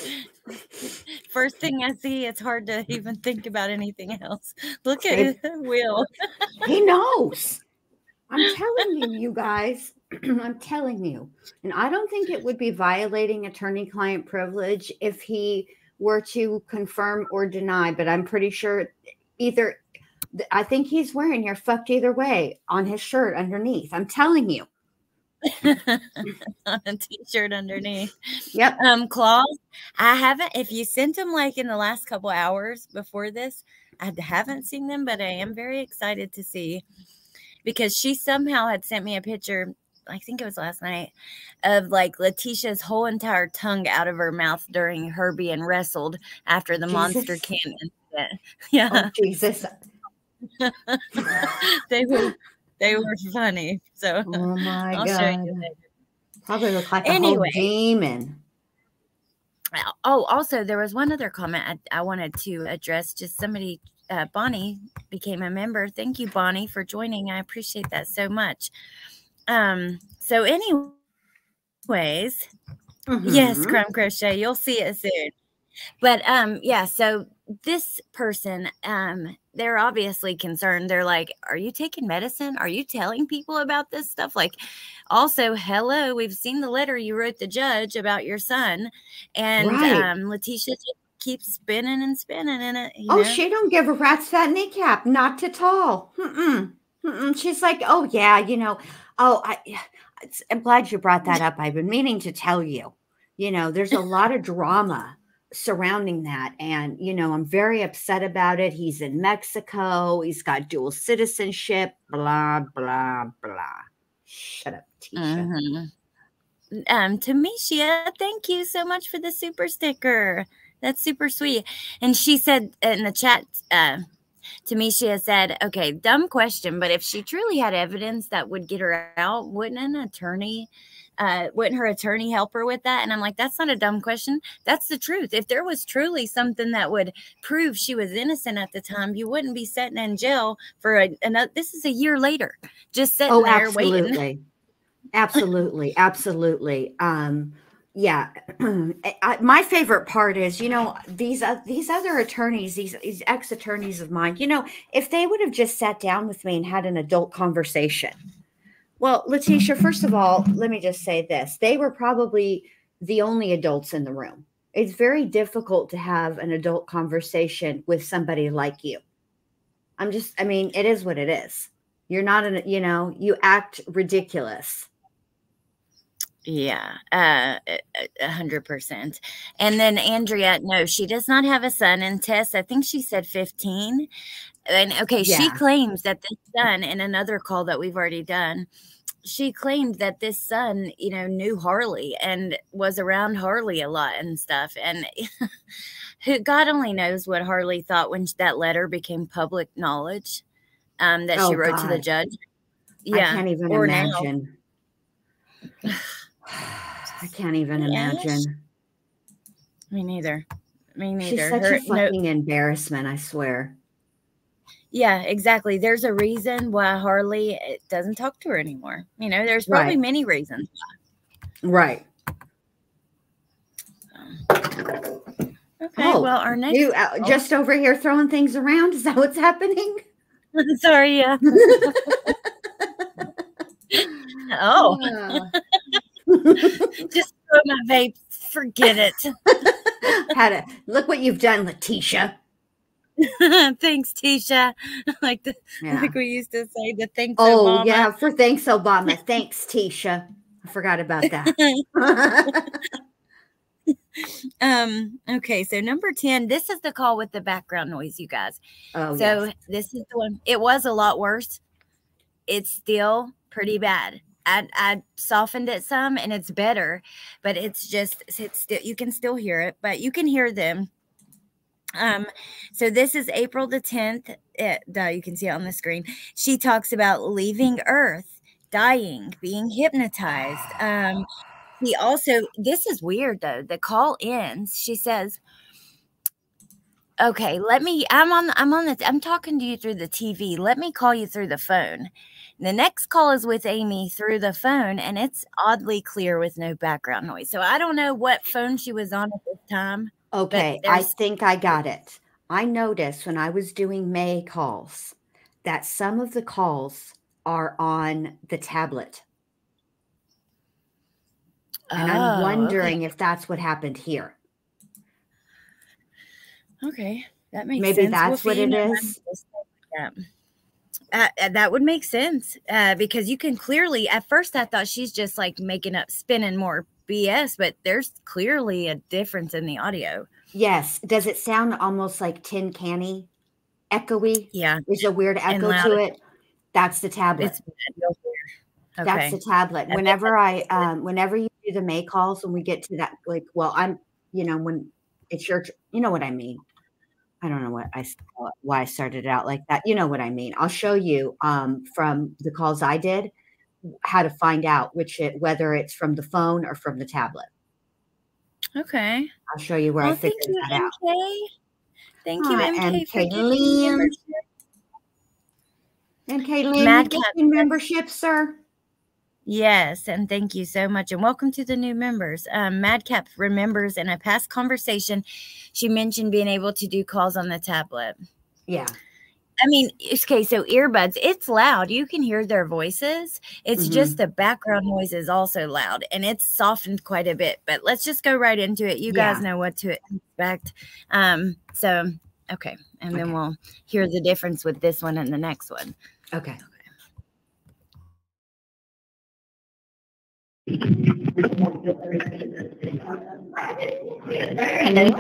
First thing I see, it's hard to even think about anything else. Look at. Will. He knows. I'm telling you, you guys. I'm telling you. And I don't think it would be violating attorney client privilege if he were to confirm or deny, but I'm pretty sure either I think he's wearing your fucked either way on his shirt underneath. I'm telling you. On a t-shirt underneath. Yep. Um, Claus, I haven't. If you sent them like in the last couple hours before this, I haven't seen them, but I am very excited to see because she somehow had sent me a picture. I think it was last night of like Letecia's whole entire tongue out of her mouth during her being wrestled after the monster Jesus. can incident. Yeah, Oh, Jesus. they were they were funny. So Oh my I'll God. Probably look like a whole demon. Oh, also, there was one other comment I, I wanted to address. Just somebody, uh, Bonnie became a member. Thank you, Bonnie, for joining. I appreciate that so much. Um, so, anyways, yes, Mhm. crumb crochet, you'll see it soon. But um, yeah, so this person, um, they're obviously concerned. They're like, Are you taking medicine? Are you telling people about this stuff? Like, also, hello, we've seen the letter you wrote the judge about your son. And Right. um, Letecia keeps spinning and spinning in it. Oh, know? she don't give a rat's fat kneecap. Not at all. Mm-mm. Mm-mm. She's like, oh yeah, you know, oh I, I'm glad you brought that up. I've been meaning to tell you. You know, there's a lot of drama surrounding that, and you know, I'm very upset about it. He's in Mexico. He's got dual citizenship. Blah blah blah. Shut up, Tisha. Mhm. Um, Tamisha, thank you so much for the super sticker. That's super sweet. And she said in the chat, uh, Tamisha said, okay, dumb question, but if she truly had evidence that would get her out, wouldn't an attorney, uh, wouldn't her attorney help her with that? And I'm like, that's not a dumb question. That's the truth. If there was truly something that would prove she was innocent at the time, you wouldn't be sitting in jail for a, another, this is a year later, just sitting Oh, there waiting. absolutely. Absolutely. Absolutely. Um, yeah. I, I- my favorite part is, you know, these uh, these other attorneys, these these ex attorneys of mine, you know, if they would have just sat down with me and had an adult conversation. Well, Letecia, first of all, let me just say this: they were probably the only adults in the room. It's very difficult to have an adult conversation with somebody like you. I'm just, I mean, it is what it is. You're not an, you know, you act ridiculous. Yeah, uh, a hundred percent. And then Andrea, no, she does not have a son. And Tess, I think she said fifteen. And okay, she claims that this son, in another call that we've already done, she claimed that this son, you know, knew Harley and was around Harley a lot and stuff. And who God only knows what Harley thought when that letter became public knowledge um, that she Oh, wrote to the God. judge. I can't even or imagine. I can't even imagine. Me neither. Me neither. She's such Her- a no- fucking embarrassment, I swear. Yeah, exactly. There's a reason why Harley eh, doesn't talk to her anymore. You know, there's probably Right. many reasons. Right. Okay, Oh, well, our next. You uh, just over here throwing things around? Is that what's happening? Sorry, yeah. oh, just throw my vape. Forget it. Had a look what you've done, Letecia. thanks, Tisha. like the, Yeah. like we used to say, the thanks. Oh Obama. yeah, for thanks, Obama. Thanks, Tisha. I forgot about that. Um. Okay. So number ten. This is the call with the background noise, you guys. oh, So yes. this is the one. It was a lot worse. It's still pretty bad. I I softened it some, and it's better, but it's just it's still you can still hear it, but you can hear them. Um, so this is April the tenth. It, duh, you can see it on the screen. She talks about leaving Earth, dying, being hypnotized. Um, he also this is weird though. The call ends. She says, Okay, let me I'm on I'm on the I'm talking to you through the TV. Let me call you through the phone. The next call is with Amy through the phone and it's oddly clear with no background noise. So I don't know what phone she was on at this time. Okay, I think I got it. I noticed when I was doing May calls that some of the calls are on the tablet. And Oh, I'm okay. wondering if that's what happened here. Okay, that makes Maybe sense. that's what it is. just like that. Uh, that would make sense uh, because you can clearly. At first, I thought she's just like making up, spinning more BS, but there's clearly a difference in the audio. Yes. Does it sound almost like tin canny? Echoey? Yeah, There's a weird echo to it. That's the tablet. You'll. That's the tablet. think Whenever I, um, whenever you do the May calls, when we get to that, like, well, I'm, you know, when it's your, you know what I mean. I don't know what I why I started it out like that. You know what I mean. I'll show you, um, from the calls I did, how to find out which it, whether it's from the phone or from the tablet. Okay. I'll show you where I Well, thank figured you, that out. Thank you, MK, for MK Lynn. membership. And Caitlin, you membership, sir. Yes, and thank you so much, and welcome to the new members. Um, Madcap remembers in a past conversation, she mentioned being able to do calls on the tablet. Yeah. I mean, okay, so earbuds, it's loud. You can hear their voices. It's mm-hmm. just the background noise is also loud and it's softened quite a bit. But let's just go right into it. You guys know what to expect. Um, so, okay. And okay. then we'll hear the difference with this one and the next one. Okay. Hello.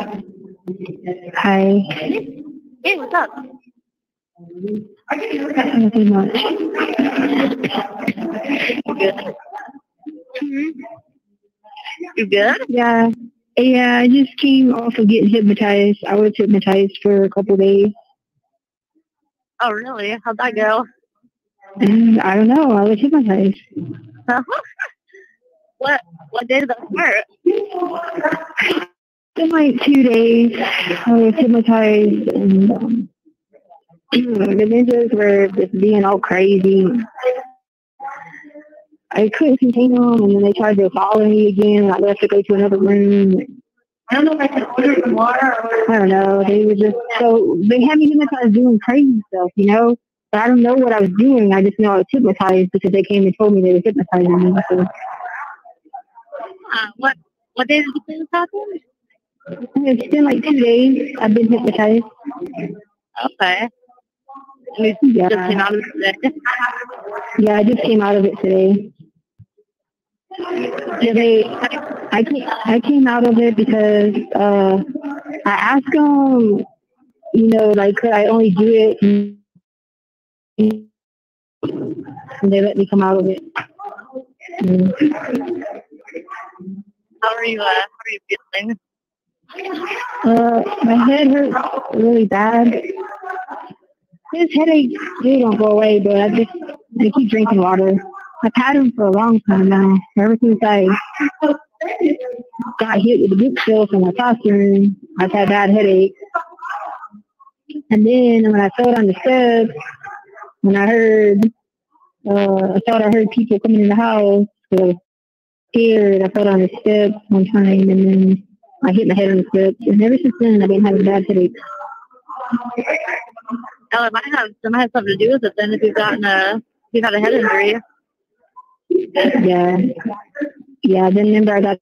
Hi. Hey, what's up? Nothing much. Good. hmm You good? Yeah. Yeah, I just came off of getting hypnotized. I was hypnotized for a couple days. Oh, really? How'd that go? And I don't know, I was hypnotized. what What day did that start? In like two days, I was hypnotized and um, the ninjas were just being all crazy. I couldn't contain them, and then they tried to follow me again. I left to go to another room. I don't know if I can order some water or. I don't know. They were just so they had me hypnotized doing crazy stuff, you know. But I don't know what I was doing. I just know I was hypnotized because they came and told me they were hypnotizing me. So Uh, what What day did you say this happened? it's been like two days. I've been hypnotized. Okay. Yeah. just came out of it today. Yeah, I just came out of it today. Yeah, they, I came, I came out of it because uh, I asked them, you know, like, could I only do it? And they let me come out of it. Mm. How are you? Uh, how are you feeling? Uh, my head hurts really bad. This headache still don't go away, but I just I keep drinking water. I've had them for a long time now. Ever since I got hit with the boot bookshelf in my classroom, I've had bad headaches. And then when I fell down the steps, when I heard, uh, I thought I heard people coming in the house, so I was scared. I fell down the steps one time, and then I hit my head on the steps. And ever since then, I've been having bad headaches. Oh, it might have it might have something to do with it then. If you've gotten a if you've had a head injury. Yeah. Yeah, then remember I got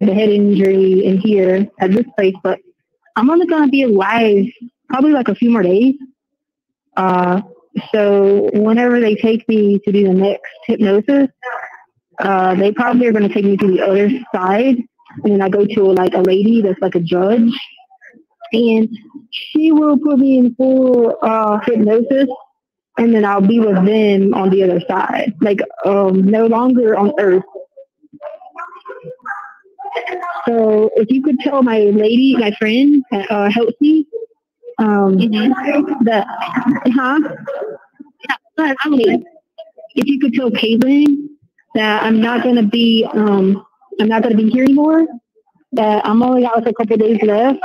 the head injury in here at this place, but I'm only gonna be alive probably like a few more days. Uh so whenever they take me to do the next hypnosis, uh they probably are gonna take me to the other side and then I go to like a lady that's like a judge and she will put me in full uh hypnosis and then I'll be with them on the other side, like um, no longer on Earth. So if you could tell my lady, my friend that uh, helps me, um, that, huh? Okay. If you could tell Caitlin that I'm not gonna be, um, I'm not gonna be here anymore. That I'm only out for a couple days left.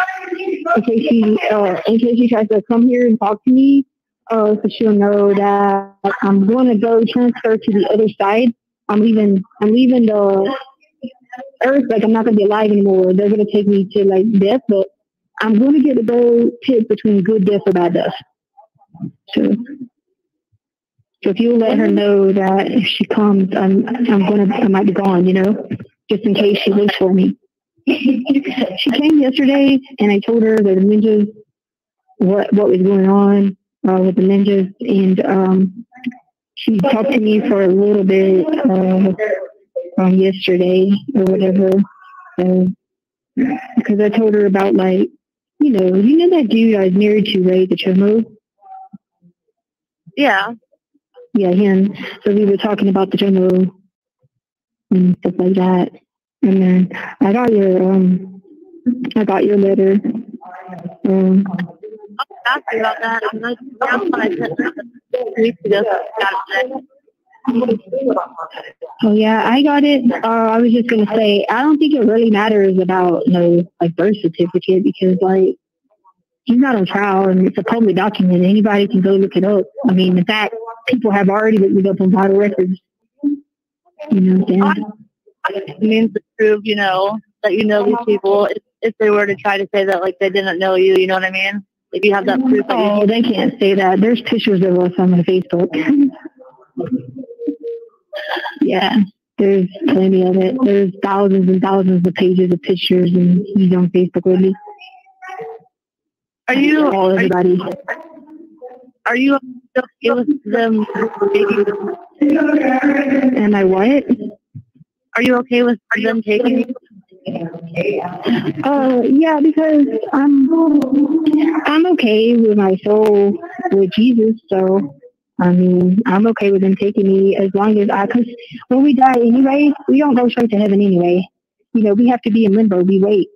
In case she, uh, in case she tries to come here and talk to me, uh, so she'll know that I'm going to go transfer to the other side. I'm leaving. I'm leaving the earth. Like I'm not going to be alive anymore. They're going to take me to like death, but I'm going to get to go pick between good death or bad death. So, so if you let her know that if she comes, I'm I'm to I might be gone. You know, just in case she waits for me. She came yesterday, and I told her that the ninjas what what was going on uh, with the ninjas, and um, she talked to me for a little bit uh, um, yesterday or whatever. So, because I told her about like, you know, you know that dude I was married to, right? The Chomo. Yeah. Yeah, him. So we were talking about the Chomo and stuff like that. And then I got your um, I got your letter. Um, about that. Oh yeah, I got it. Uh, I was just gonna say, I don't think it really matters about you know like birth certificate because like he's not on trial and it's a public document. Anybody can go look it up. I mean, in fact, people have already looked it up on vital records. You know what I'm saying? It means to prove, you know, that you know these people. If, if they were to try to say that, like they didn't know you, you know what I mean? Like you have that proof that Oh, they can't say that. There's pictures of us on my Facebook. yeah, there's plenty of it. There's thousands and thousands of pages of pictures, and he's on Facebook with me. Are you? All Are you, everybody. are you still with them? Am I what? Are you okay with them taking you? Uh, yeah, because I'm I'm okay with my soul with Jesus. So, I mean, I'm okay with them taking me as long as I. Because when we die anyway, we don't go straight to heaven anyway. You know, we have to be in limbo. We wait,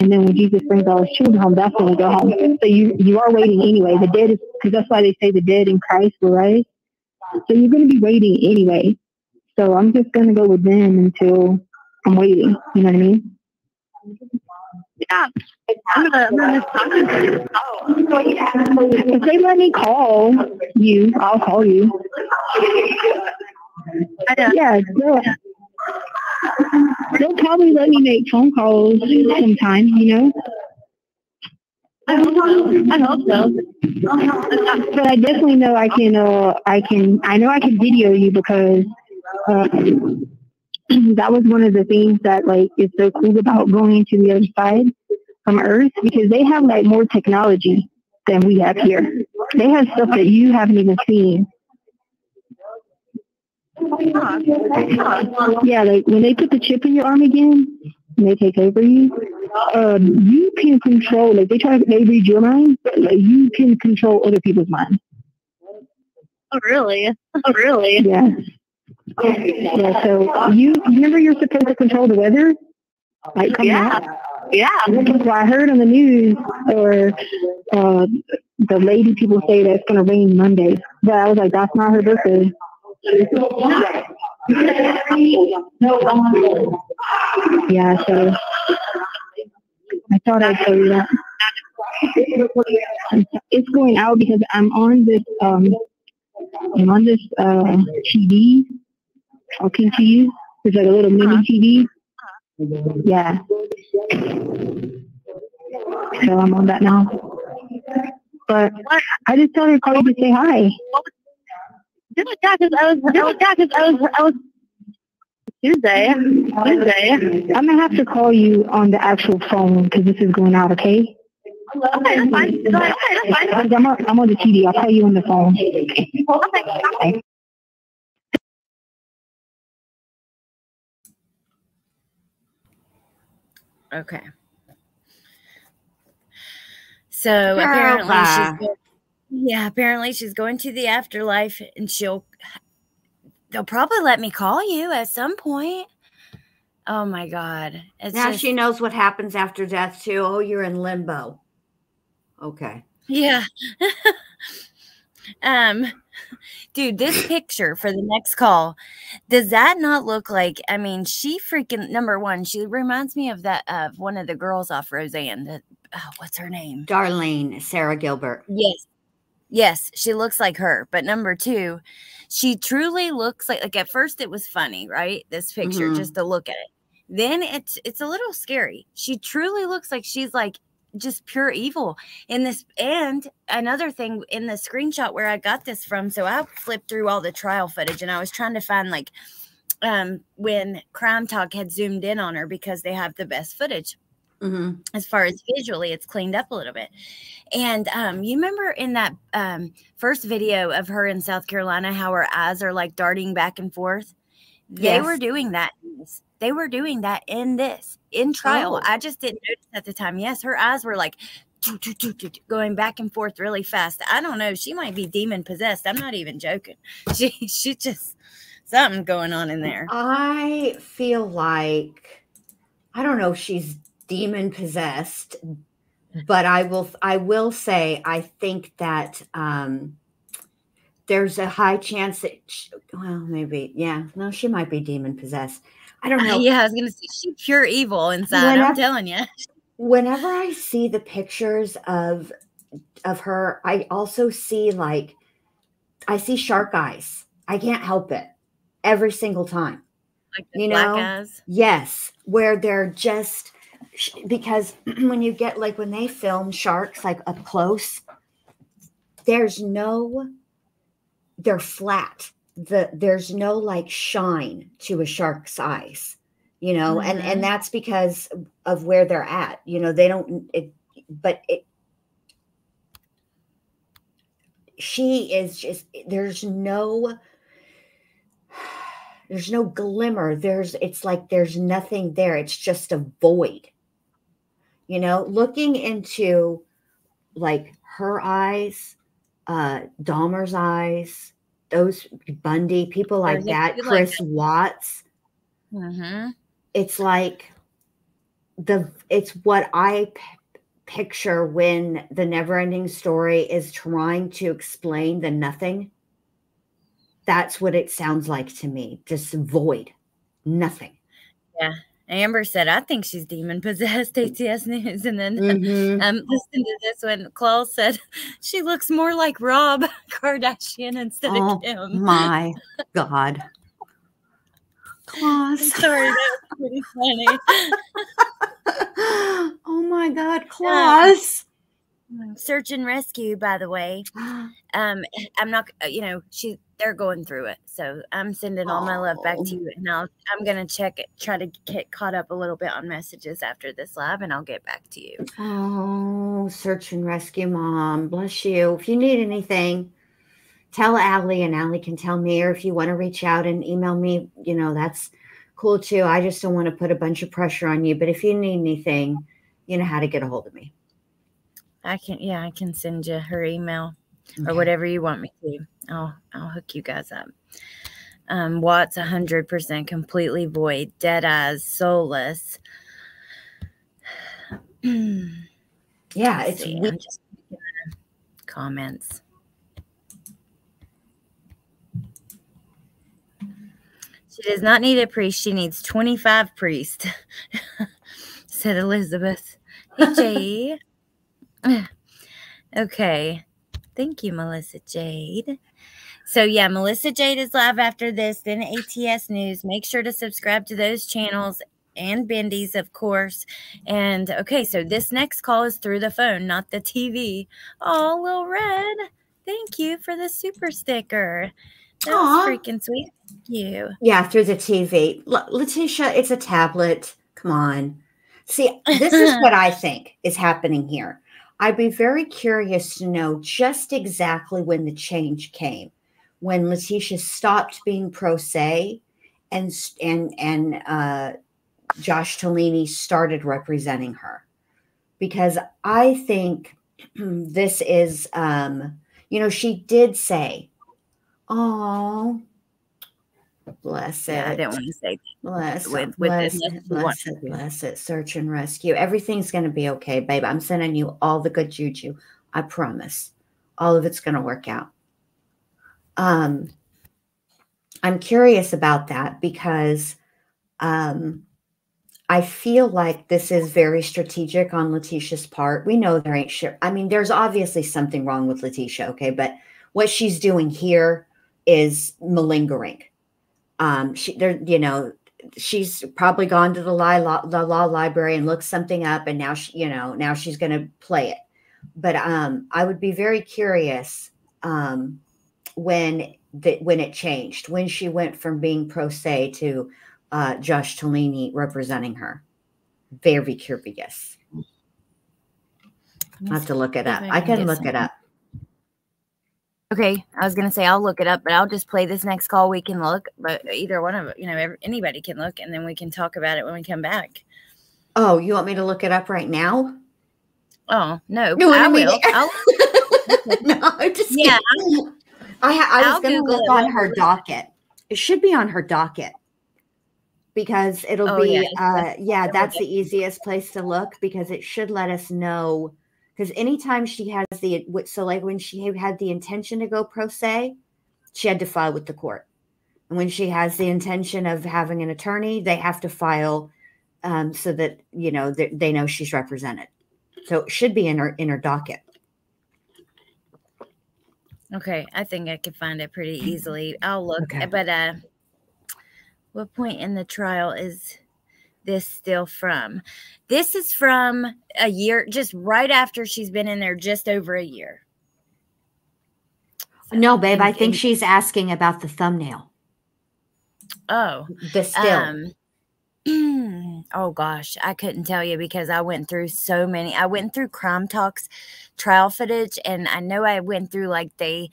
and then when Jesus brings all His children home, that's when we go home. So you you are waiting anyway. The dead is because that's why they say the dead in Christ will rise. So you're going to be waiting anyway. So I'm just going to go with them until I'm waiting. You know what I mean? Yeah. I'm gonna, I'm gonna talk to you. If they let me call you, I'll call you. Yeah, they'll, they'll probably let me make phone calls sometime, you know. I hope so. I hope so. But I definitely know I can. Uh, I can. I know I can video you because uh, that was one of the things that like is so cool about going to the other side from Earth because they have like more technology than we have here. They have stuff that you haven't even seen. Yeah, like when they put the chip in your arm again, and they take over you, um, you can control. Like they try, they read your mind, but like you can control other people's minds. Oh, really? Oh, really? Yeah. Yeah. So you remember you're supposed to control the weather, like coming Yeah. out. Yeah. Well, I heard on the news or uh, the lady people say that it's gonna rain Monday, but I was like, that's not her birthday. Yeah, so I thought I'd tell you that. It's going out because I'm on this um I'm on this uh TV talking to you. It's like a little mini uh-huh. TV. Yeah. So I'm on that now. But I just told her to call you to say hi. Yeah, because I was, yeah, 'cause I was, I was Tuesday, Tuesday. I'm gonna have to call you on the actual phone because this is going out, okay? Okay, that's fine. Okay, that's fine. I'm on, I'm on the TV. I'll call you on the phone. Okay. Okay. So apparently Carla. she's go- yeah, apparently she's going to the afterlife and she'll they'll probably let me call you at some point. Oh my god. It's now just, she knows what happens after death too. Oh, you're in limbo. Okay. Yeah. um dude, this picture for the next call, does that not look like I mean, she freaking number one, she reminds me of that of one of the girls off Roseanne. The, oh, what's her name? Darlene, Sara Gilbert. Yes. Yes, she looks like her. But number two, she truly looks like like at first it was funny, right? This picture, Mhm. just to look at it. Then it's it's a little scary. She truly looks like she's like just pure evil in this and another thing in the screenshot where I got this from. So I flipped through all the trial footage and I was trying to find like um when Crime Talk had zoomed in on her because they have the best footage hmm as far as visually it's cleaned up a little bit and um you remember in that um first video of her in south carolina how her eyes are like darting back and forth they were doing that. They were doing that in this in trial. Oh. i just didn't notice at the time. Yes her eyes were like going back and forth really fast. I don't know she might be demon possessed. I'm not even joking. She she just something going on in there. I feel like I don't know if she's demon possessed, but I will I will say I think that um there's a high chance that sh well maybe yeah no she might be demon possessed. I don't know. yeah i was gonna say she's pure evil inside i'm telling you whenever I see the pictures of of her, I also see like I see shark eyes. I can't help it every single time. like You black know, eyes Yes, where they're just because when you get like when they film sharks like up close, there's no they're flat. The there's no like shine to a shark's eyes, you know, and Mhm. and that's because of where they're at. You know, they don't it but it she is just there's no there's no glimmer there's it's like there's nothing there it's just a void you know looking into like her eyes uh dahmer's eyes those bundy people like that like chris watts. Mm-hmm. it's like the it's what i p- picture when the never ending story is trying to explain the nothing. That's what it sounds like to me. Just void. Nothing Amber said, I think she's demon possessed, ATS News. And then Mhm. um, listen to this one. Claus said, she looks more like Rob Kardashian instead Oh, of Kim. my god claus Sorry, that's pretty funny. oh my god claus Search and rescue, by the way. Um, I'm not, uh, you know, she they're going through it, so I'm sending all my love back to you, and I'll I'm gonna check it, try to get caught up a little bit on messages after this live, and I'll get back to you. Oh, search and rescue mom. Bless you. If you need anything, tell Allie and Allie can tell me. Or if you want to reach out and email me, you know, that's cool too. I just don't want to put a bunch of pressure on you. But if you need anything, you know how to get a hold of me. I can, yeah, I can send you her email or whatever you want me to. I'll I'll hook you guys up. Um, Watts, hundred percent, completely void, dead eyes, soulless. Yeah, it's see. Just comments. She does not need a priest. She needs 25 priests, said Elizabeth. Hey, Jade. okay. Thank you, Melissa Jade. So, yeah, Melissa Jade is live after this, then ATS News. Make sure to subscribe to those channels and Bendy's, of course. And okay, so this next call is through the phone, not the TV. Oh, little red. Thank you for the super sticker. That Aw. was freaking sweet. Thank you. Yeah, through the TV. Letecia, it's a tablet. Come on. See, this is what I think is happening here. I'd be very curious to know just exactly when the change came, when Letecia stopped being pro se, and and and uh, Josh Tolini started representing her, because I think this is, um, you know, she did say, "Oh, bless it." Yeah, I didn't want to say Bless with- it, with bless this bless it, bless it. Search and rescue. Everything's going to be okay, babe. I'm sending you all the good juju. I promise. All of it's going to work out. Um, I'm curious about that because um, I feel like this is very strategic on Letecia's part. We know there ain't shit. I mean, there's obviously something wrong with Letecia, okay, but what she's doing here is malingering. Um, she, there, you know, she's probably gone to the law, the law library and looked something up, and now she, you know, now she's going to play it. But um, I would be very curious um, when that when it changed, when she went from being pro se to uh, Josh Tolini representing her. Very curious. I have to look it up. I can look it up. Okay, I was gonna say I'll look it up, but I'll just play this next call. We can look, but either one of you know anybody can look, and then we can talk about it when we come back. Oh, you want me to look it up right now? Oh no, No, I I mean- will. I'll, no, I'm just Yeah, kidding. I, I was I'll going to Google look it on her docket. It should be on her docket because it'll Oh, be, yeah, uh, yeah, that's the easiest place to look because it should let us know. Because anytime she has the, so like when she had the intention to go pro se, she had to file with the court. And when she has the intention of having an attorney, they have to file um, so that, you know, they, they know she's represented. So it should be in her, in her docket. okay. I think I can find it pretty easily. I'll look, Okay. but uh, what point in the trial is this still from? This is from a year, just right after she's been in there, just over a year. So, No, babe, I think and- she's asking about the thumbnail. Oh, The still. um, oh gosh, I couldn't tell you because I went through so many. I went through Crime Talks trial footage, and I know I went through like day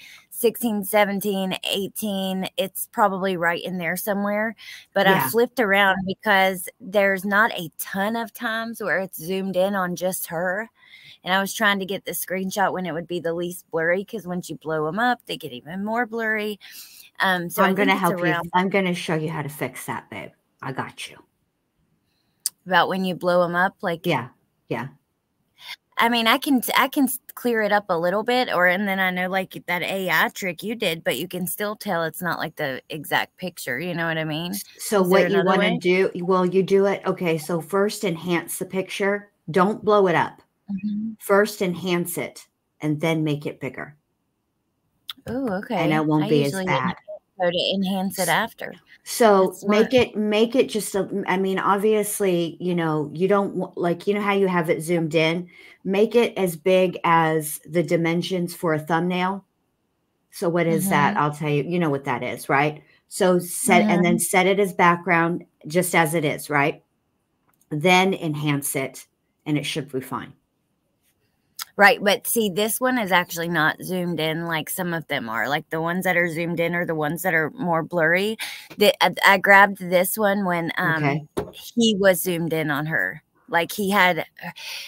16, 17, 18. It's probably right in there somewhere. But Yeah. I flipped around because there's not a ton of times where it's zoomed in on just her. And I was trying to get the screenshot when it would be the least blurry because once you blow them up, they get even more blurry. Um, so I'm going to help you. I'm going to show you how to fix that, babe. I got you. about when you blow them up, like Yeah. Yeah. I mean, I can I can clear it up a little bit, or and then I know like that AI trick you did, but you can still tell it's not like the exact picture. You know what I mean? So Is what you want to do, well, you do it. Okay. So first enhance the picture. Don't blow it up. Mm-hmm. First enhance it and then make it bigger. Oh, okay. And it won't I be as bad. Go to enhance it after. So make it make it just a I mean obviously, you know, you don't like you know how you have it zoomed in, make it as big as the dimensions for a thumbnail. So what is that? Mm-hmm. I'll tell you, you know what that is, right? So set and mm-hmm. then set it as background just as it is, right? Then enhance it and it should be fine. Right, but see, this one is actually not zoomed in like some of them are. Like the ones that are zoomed in are the ones that are more blurry. The, I, I grabbed this one when um, Okay. he was zoomed in on her. Like he had,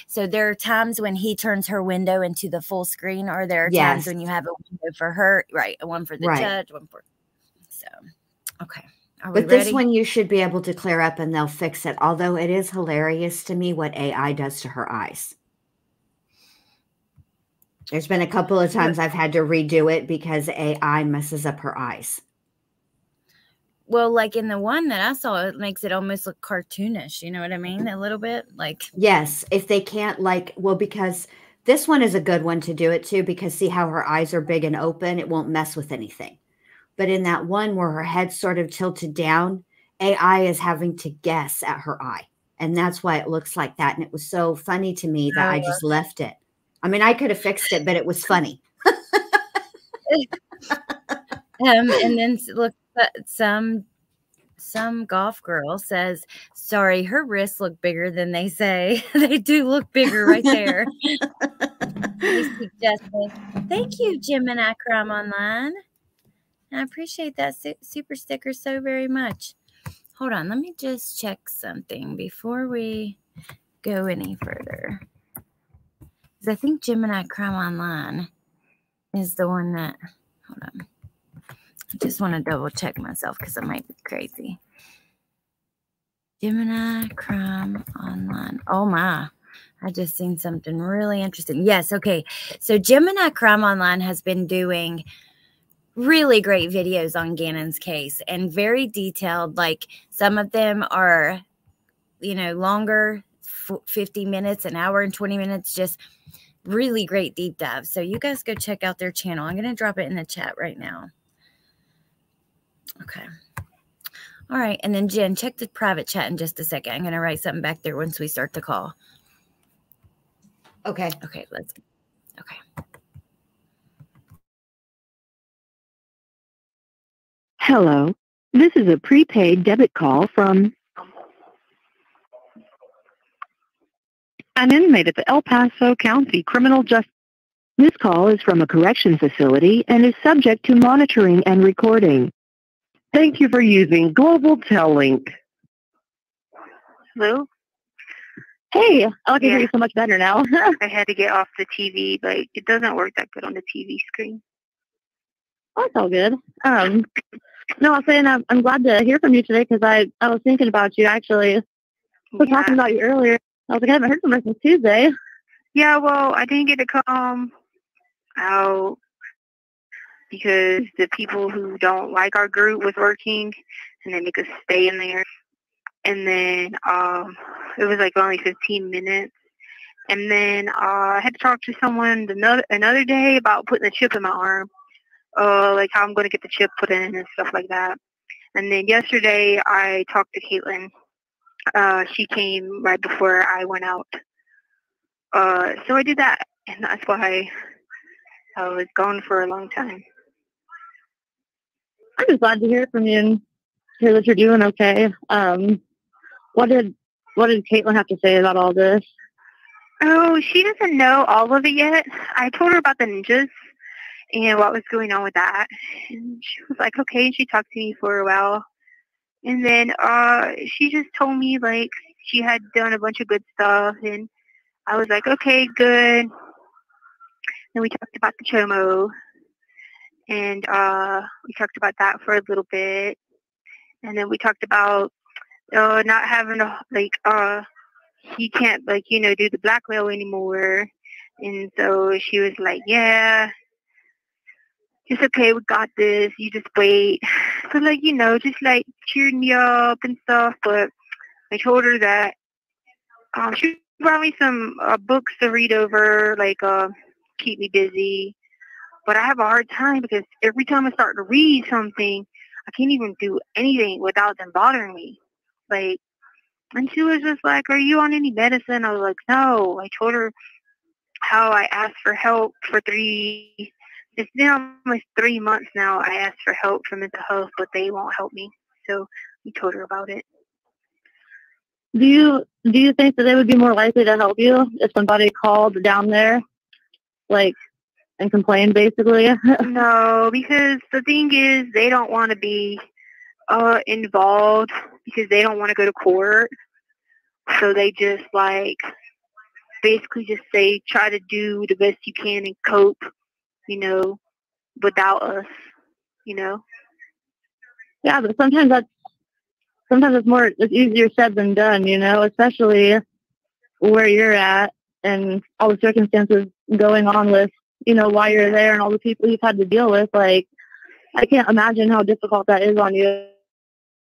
so there are times when he turns her window into the full screen, or there are times when you have a window for her, right? One for the Right. judge, one for. So, okay. Are But this one you should be able to clear up and they'll fix it. Although it is hilarious to me what AI does to her eyes. There's been a couple of times I've had to redo it because AI messes up her eyes. well, like in the one that I saw, it makes it almost look cartoonish. You know what I mean? A little bit like. Yes, if they can't like well because this one is a good one to do it too because see how her eyes are big and open, it won't mess with anything. But in that one where her head's sort of tilted down, AI is having to guess at her eye. And that's why it looks like that. And it was so funny to me that I oh, just left it. I mean, I could have fixed it, but it was funny. Um, and then look, uh, some some golf girl says, "Sorry, her wrists look bigger than they say. they do look bigger right there." Thank you, Gemini Crime Online. I appreciate that su- super sticker so very much. Hold on, let me just check something before we go any further. 'Cause I think Gemini Crime Online is the one that. Hold on. I just want to double check myself because I might be crazy. Gemini Crime Online. Oh my. I just seen something really interesting. Yes, okay. So Gemini Crime Online has been doing really great videos on Gannon's case and very detailed. Like some of them are, you know, longer, 50 minutes, an hour and 20 minutes, just really great deep dives. So you guys go check out their channel. I'm going to drop it in the chat right now. Okay. All right. And then Jen, check the private chat in just a second. I'm going to write something back there once we start the call. Okay. Okay. Let's. Okay. Hello. This is a prepaid debit call from an inmate at the El Paso County Criminal Justice. This call is from a correction facility and is subject to monitoring and recording. Thank you for using Global Tel Link. Hello? Hey, I can Yeah. hear you so much better now. I had to get off the TV, but it doesn't work that good on the TV screen. Oh, That's all good. Um, no, I was saying I'm, I'm glad to hear from you today because I, I was thinking about you actually. I was Yeah. talking about you earlier. I was like, I haven't heard from her since Tuesday. Yeah, well, I didn't get to come out because the people who don't like our group was working and they make us stay in there. And then um it was like only 15 minutes. And then uh, I had to talk to someone another another day about putting a chip in my arm, uh, like how I'm going to get the chip put in and stuff like that. And then yesterday I talked to Caitlin. Uh, she came right before I went out. Uh, so I did that, and that's why I was gone for a long time. I'm just glad to hear from you and hear that you're doing okay. Um, what did what did Caitlin have to say about all this? Oh, she doesn't know all of it yet. I told her about the ninjas and what was going on with that. And she was like, okay. And she talked to me for a while. And then uh, she just told me, like, she had done a bunch of good stuff. And I was like, okay, good. Then we talked about the chomo. And uh, we talked about that for a little bit. And then we talked about uh, not having a, like, uh, he can't like you know do the blackmail anymore and so she was like yeah it's okay we got this you just wait so like you know just like cheered me up and stuff but i told her that um she brought me some uh, books to read over like uh keep me busy but i have a hard time because every time i start to read something i can't even do anything without them bothering me like and she was just like, Are you on any medicine? I was like, No. I told her how I asked for help for three it's been almost three months now. I asked for help for mental health, but they won't help me. So we told her about it. Do you do you think that they would be more likely to help you if somebody called down there, like, and complained basically? no, because the thing is, they don't want to be uh, involved because they don't want to go to court. So they just like basically just say try to do the best you can and cope, you know, without us, you know. yeah, but sometimes that's sometimes it's more it's easier said than done, you know, especially where you're at and all the circumstances going on with, you know, why you're there and all the people you've had to deal with. Like, I can't imagine how difficult that is on you.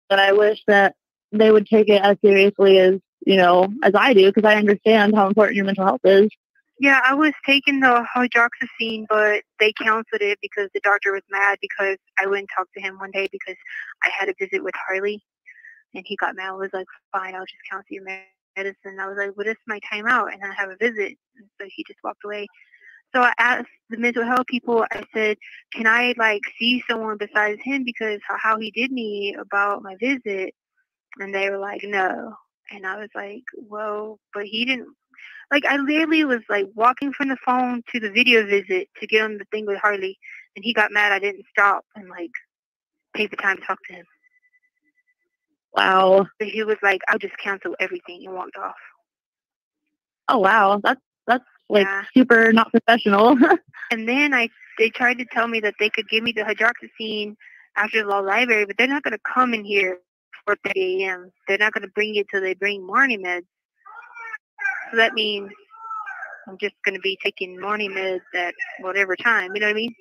But I wish that they would take it as seriously as, you know, as I do, because I understand how important your mental health is. Yeah, I was taking the hydroxyzine, but they canceled it because the doctor was mad because I wouldn't talk to him one day because I had a visit with Harley, and he got mad. I was like, fine, I'll just cancel your medicine. I was like, well, this is my time out, and I have a visit. And so he just walked away. So I asked the mental health people, I said, can I like see someone besides him because how, how he did me about my visit? And they were like, no. And I was like, well, but he didn't. Like I literally was like walking from the phone to the video visit to get on the thing with Harley, and he got mad I didn't stop and like take the time to talk to him. Wow. But he was like, I'll just cancel everything and walked off. Oh wow. That's that's like Yeah. super not professional. And then I they tried to tell me that they could give me the hydroxyzine after the law library, but they're not going to come in here for 30 a.m. They're not going to bring it till they bring morning meds. So that means I'm just going to be taking morning meds at whatever time. You know what I mean?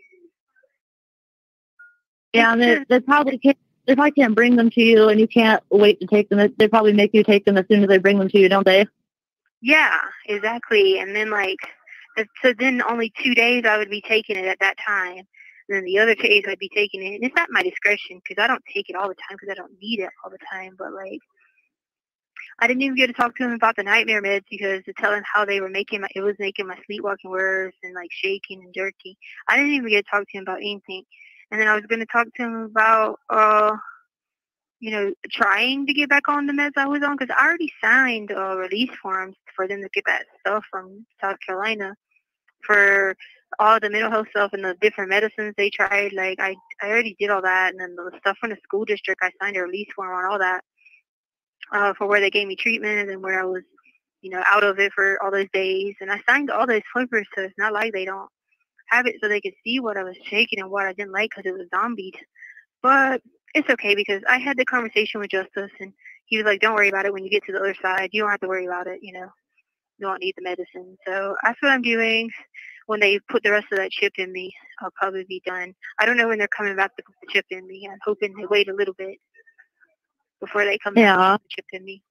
yeah, and they, they probably can't they probably can't bring them to you and you can't wait to take them. They probably make you take them as soon as they bring them to you, don't they? Yeah, exactly. And then like, so then only two days I would be taking it at that time. And then the other days I'd be taking it. And it's at my discretion because I don't take it all the time because I don't need it all the time. But like, I didn't even get to talk to him about the nightmare meds because to tell him how they were making my, it was making my sleepwalking worse and like shaking and jerky. I didn't even get to talk to him about anything. And then I was going to talk to him about, uh, you know, trying to get back on the meds I was on because I already signed uh, release forms for them to get that stuff from South Carolina for all the mental health stuff and the different medicines they tried. Like I, I already did all that, and then the stuff from the school district, I signed a release form on all that uh, for where they gave me treatment and where I was, you know, out of it for all those days. And I signed all those papers, so it's not like they don't have it so they could see what I was taking and what I didn't like because it was zombied. But it's okay because I had the conversation with Justice and he was like, don't worry about it when you get to the other side. You don't have to worry about it, you know. You don't need the medicine. So that's what I'm doing. When they put the rest of that chip in me, I'll probably be done. I don't know when they're coming back to put the chip in me. I'm hoping they wait a little bit before they come back Yeah. to put the chip in me.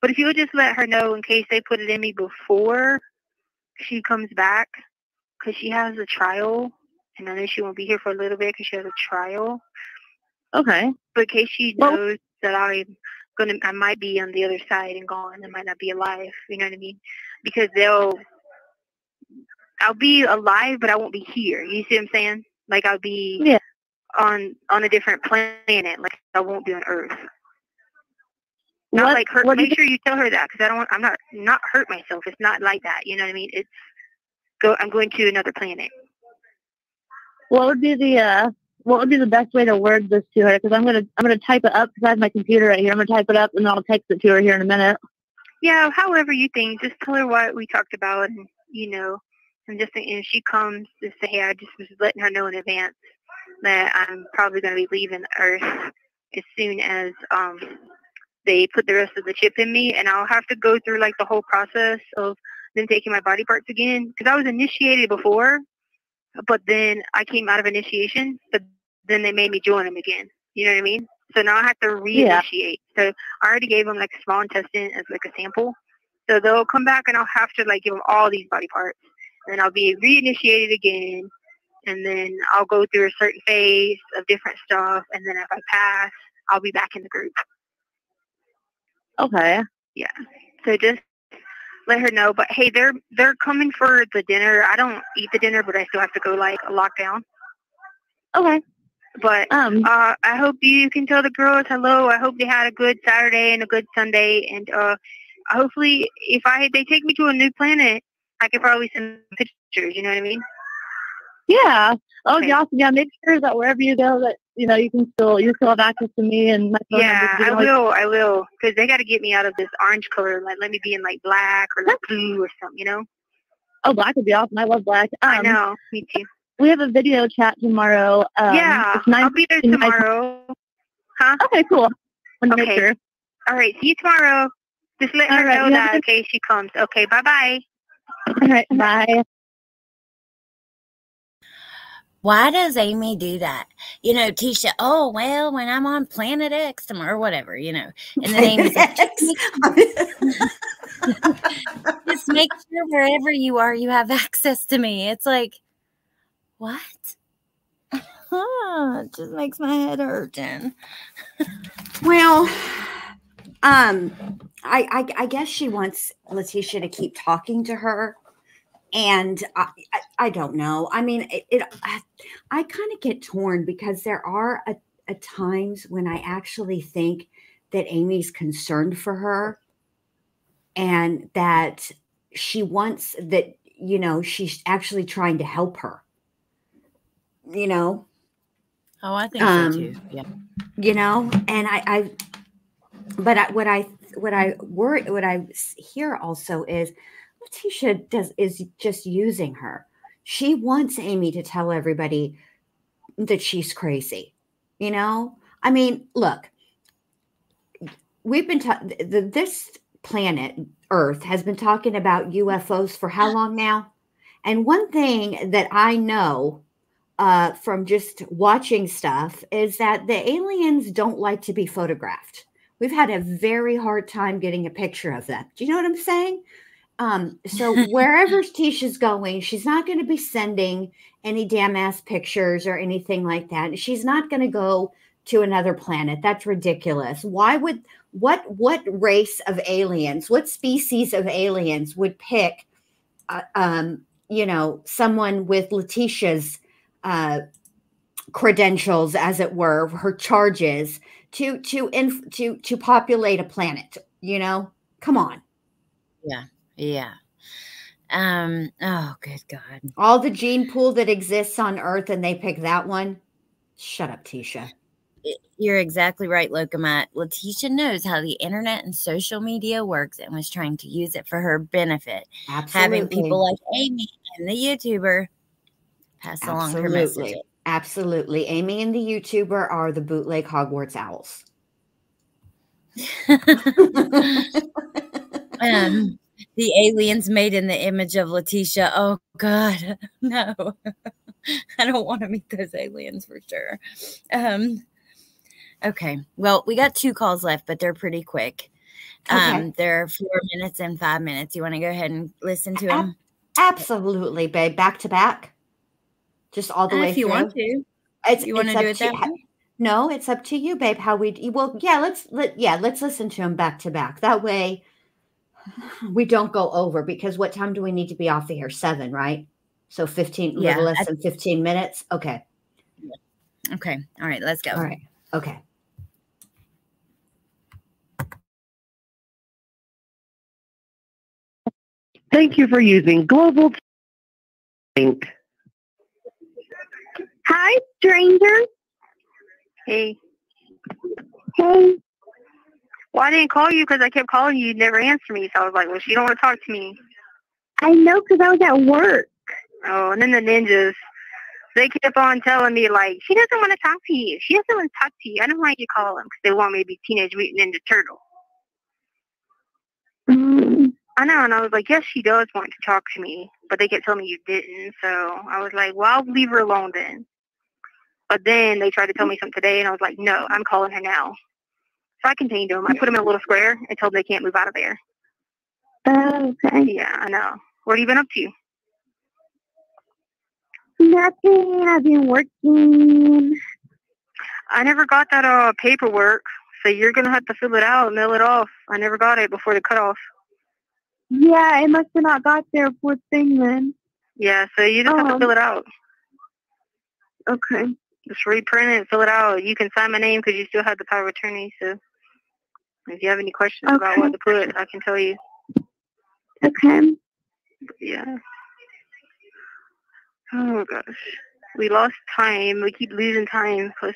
But if you would just let her know in case they put it in me before she comes back, because she has a trial, and I know she won't be here for a little bit because she has a trial. Okay. But in case she Well- knows that I'm gonna, I might be on the other side and gone. I might not be alive. You know what I mean? Because they'll, I'll be alive, but I won't be here. You see what I'm saying? Like I'll be Yeah. on on a different planet. Like I won't be on Earth. Not What- like hurt. do you Make sure you tell her that because I don't want. I'm not not hurt myself. It's not like that. You know what I mean? It's go. I'm going to another planet. What would be the uh, what would be the best way to word this to her? Because I'm gonna I'm gonna type it up because I have my computer right here. I'm gonna type it up and then I'll text it to her here in a minute. Yeah, however you think, just tell her what we talked about, and you know, and just and if she comes, just say, hey, I just was letting her know in advance that I'm probably going to be leaving Earth as soon as um they put the rest of the chip in me, and I'll have to go through like the whole process of them taking my body parts again because I was initiated before, but then I came out of initiation, but then they made me join them again. You know what I mean? So now I have to Yeah. reinitiate. So I already gave them like a small intestine as like a sample. So they'll come back and I'll have to like give them all these body parts. And then I'll be reinitiated again. And then I'll go through a certain phase of different stuff. And then if I pass, I'll be back in the group. Okay. Yeah. So just let her know. But hey, they're they're coming for the dinner. I don't eat the dinner, but I still have to go like a lockdown. Okay. But Um. uh, I hope you can tell the girls hello. I hope they had a good Saturday and a good Sunday, and uh, hopefully, if I they take me to a new planet, I could probably send pictures. You know what I mean? Yeah. Oh, Okay. yeah. awesome. Yeah. Make sure that wherever you go, that you know you can still you still have access to me and my phone Yeah, I will. I will, because they got to get me out of this orange color. Like, let me be in like black or like blue or something. You know? Oh, black would be awesome. I love black. Um, I know. Me too. We have a video chat tomorrow. Um, yeah. I'll be there tomorrow. Huh? Okay. Cool. Wanted to make Okay. sure. All right. See you tomorrow. Just let her All right, know you have a that in good- case she comes. Okay. Bye bye. All right. Bye. Why does Amy do that? You know, Tisha, oh, well, when I'm on Planet X or whatever, you know. And then Amy's like, just make, just make sure wherever you are, you have access to me. It's like, what? it just makes my head hurt, Jen. Well, um, I, I I guess she wants Letecia to keep talking to her, and I I, I don't know. I mean, it, it I, I kind of get torn because there are a, a times when I actually think that Amy's concerned for her, and that she wants that you know she's actually trying to help her. You know, Oh, I think Um, so too. Yeah. you know and i i but I, what i what i worry what I hear also is letecia does is just using her she wants amy to tell everybody that she's crazy you know i mean look we've been ta- th- th- this planet earth has been talking about ufos for how long now and one thing that i know uh, from just watching stuff is that the aliens don't like to be photographed. We've had a very hard time getting a picture of them. Do you know what I'm saying? Um, so wherever Tisha's going, she's not going to be sending any damn ass pictures or anything like that. She's not going to go to another planet. That's ridiculous. Why would what what race of aliens, what species of aliens would pick, uh, um, you know, someone with Letecia's uh, credentials, as it were, her charges to to inf- to to populate a planet. You know, come on, Yeah. Um, oh, good God. all the gene pool that exists on Earth, and they pick that one. Shut up, Tisha. You're exactly right, Locomat. Letecia knows how the internet and social media works and was trying to use it for her benefit. Absolutely, Having people like Amy and the YouTuber pass along her message. absolutely, absolutely. Amy and the YouTuber are the bootleg Hogwarts owls. um, the aliens made in the image of Letecia. Oh God, no. I don't want to meet those aliens for sure. Um, okay. Well, we got two calls left, but they're pretty quick. Okay. Um, they're four minutes and five minutes. You want to go ahead and listen to them? Absolutely, babe. Back to back, just all the way if you through. want to. It's, You wanna it's do it that way? No, it's up to you, babe. How we well, yeah. Let's let yeah. Let's listen to them back to back. That way, we don't go over because what time do we need to be off the air? Seven, right? So 15, yeah, little less than 15 minutes. Okay. Okay. All right. Let's go. All right. Okay. Thank you for using Global Inc. Hi, stranger. Hey. Hey. Well, I didn't call you because I kept calling you. You never answer me. So I was like, well, she don't want to talk to me. I know because I was at work. Oh, and then the ninjas, they kept on telling me, like, she doesn't want to talk to you. She doesn't want to talk to you. I don't want you to call them because they want me to be Teenage Mutant Ninja Turtle. Mm, I know, and I was like, yes, she does want to talk to me, but they kept telling me you didn't. So I was like, well, I'll leave her alone then. But then they tried to tell me something today, and I was like, no, I'm calling her now. So I contained them. I put them in a little square and told them they can't move out of there. okay. Yeah, I know. What have you been up to? Nothing. I've been working. I never got that uh paperwork, so you're gonna have to fill it out and mail it off. I never got it before the cutoff. Yeah, it must have not got there. Poor thing then. Yeah, so you just have to Oh. fill it out. Okay. Just reprint it, fill it out. You can sign my name because you still have the power of attorney. So if you have any questions about what to put, I can tell you. Okay. Yeah. Oh gosh, we lost time. We keep losing time because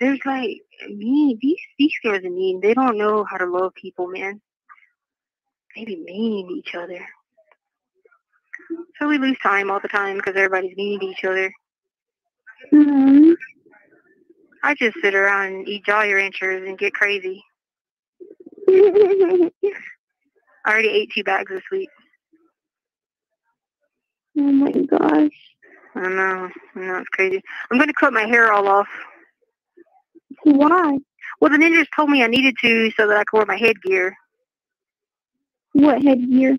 there's like me. These these girls are mean. They don't know how to love people, man. They be mean to each other. So we lose time all the time because everybody's mean to each other. hmm I just sit around and eat Jolly Ranchers and get crazy. I already ate two bags this week. Oh my gosh. I know. I know it's crazy. I'm gonna cut my hair all off. Why? Well, the ninjas told me I needed to so that I could wear my headgear. What headgear?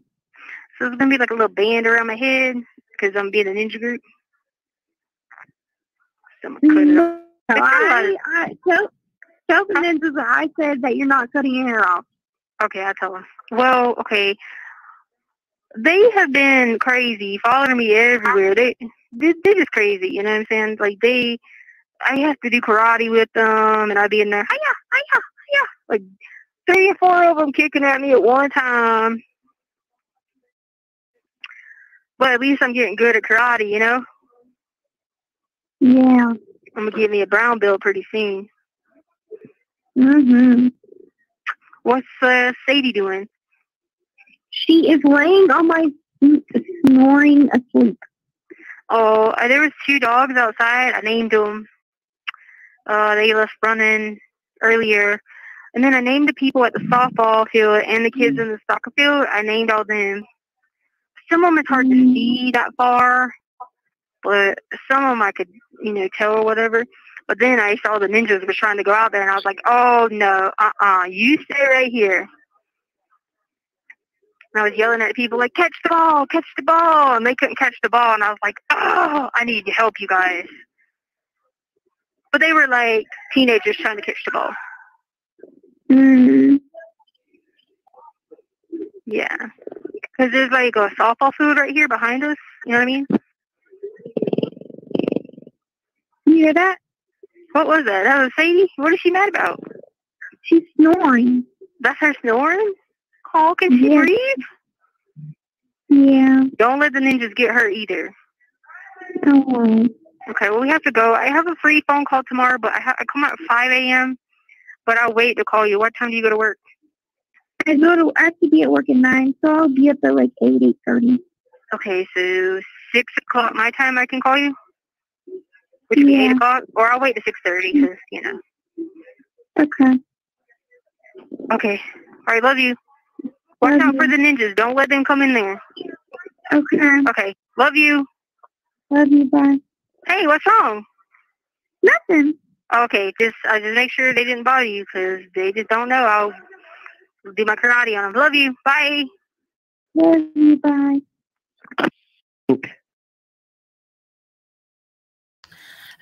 So it's gonna be like a little band around my head because I'm being a ninja group. So I'm gonna cut it off. No, I, I tell, tell the ninjas that I said that you're not cutting your hair off. Okay, I'll tell them. Well, okay. They have been crazy, following me everywhere. They, they they're just crazy. You know what I'm saying? Like they, I have to do karate with them, and I'd be in there, hiya, hiya, hiya, like three or four of them kicking at me at one time. But at least I'm getting good at karate, you know. Yeah. I'm gonna give me a brown belt pretty soon. Mhm. What's uh, Sadie doing? She is laying on my feet, snoring asleep. Oh, uh, there was two dogs outside. I named them. Uh, they left running earlier, and then I named the people at the softball field and the kids in the soccer field. I named all them. Some of them it's hard to see that far, but some of them I could, you know, tell or whatever. But then I saw the ninjas were trying to go out there, and I was like, "Oh no, uh-uh, you stay right here." And I was yelling at people like, "Catch the ball, catch the ball!" And they couldn't catch the ball, and I was like, "Oh, I need to help you guys." But they were like teenagers trying to catch the ball. Mm. Yeah, because there's like a softball field right here behind us. You know what I mean? You hear that? What was that? That was Sadie. What is she mad about? She's snoring. That's her snoring. Oh, can she Yeah. breathe? Yeah. Don't let the ninjas get her either. Oh. Okay, well we have to go. I have a free phone call tomorrow, but I, ha- I come out at 5 a.m. But I'll wait to call you. What time do you go to work? I go to. I have to be at work at nine, so I'll be up at like eight, eight thirty. Okay, so six o'clock my time. I can call you, which would be eight o'clock, or I'll wait to six thirty mm. because you know. Okay. Okay. All right. Love you. Watch Love out you. for the ninjas. Don't let them come in there. Okay. Okay. Love you. Love you. Bye. Hey, what's wrong? Nothing. Okay, just I just make sure they didn't bother you because they just don't know. I'll do my karate on them. Love you. Bye. Love you. Bye.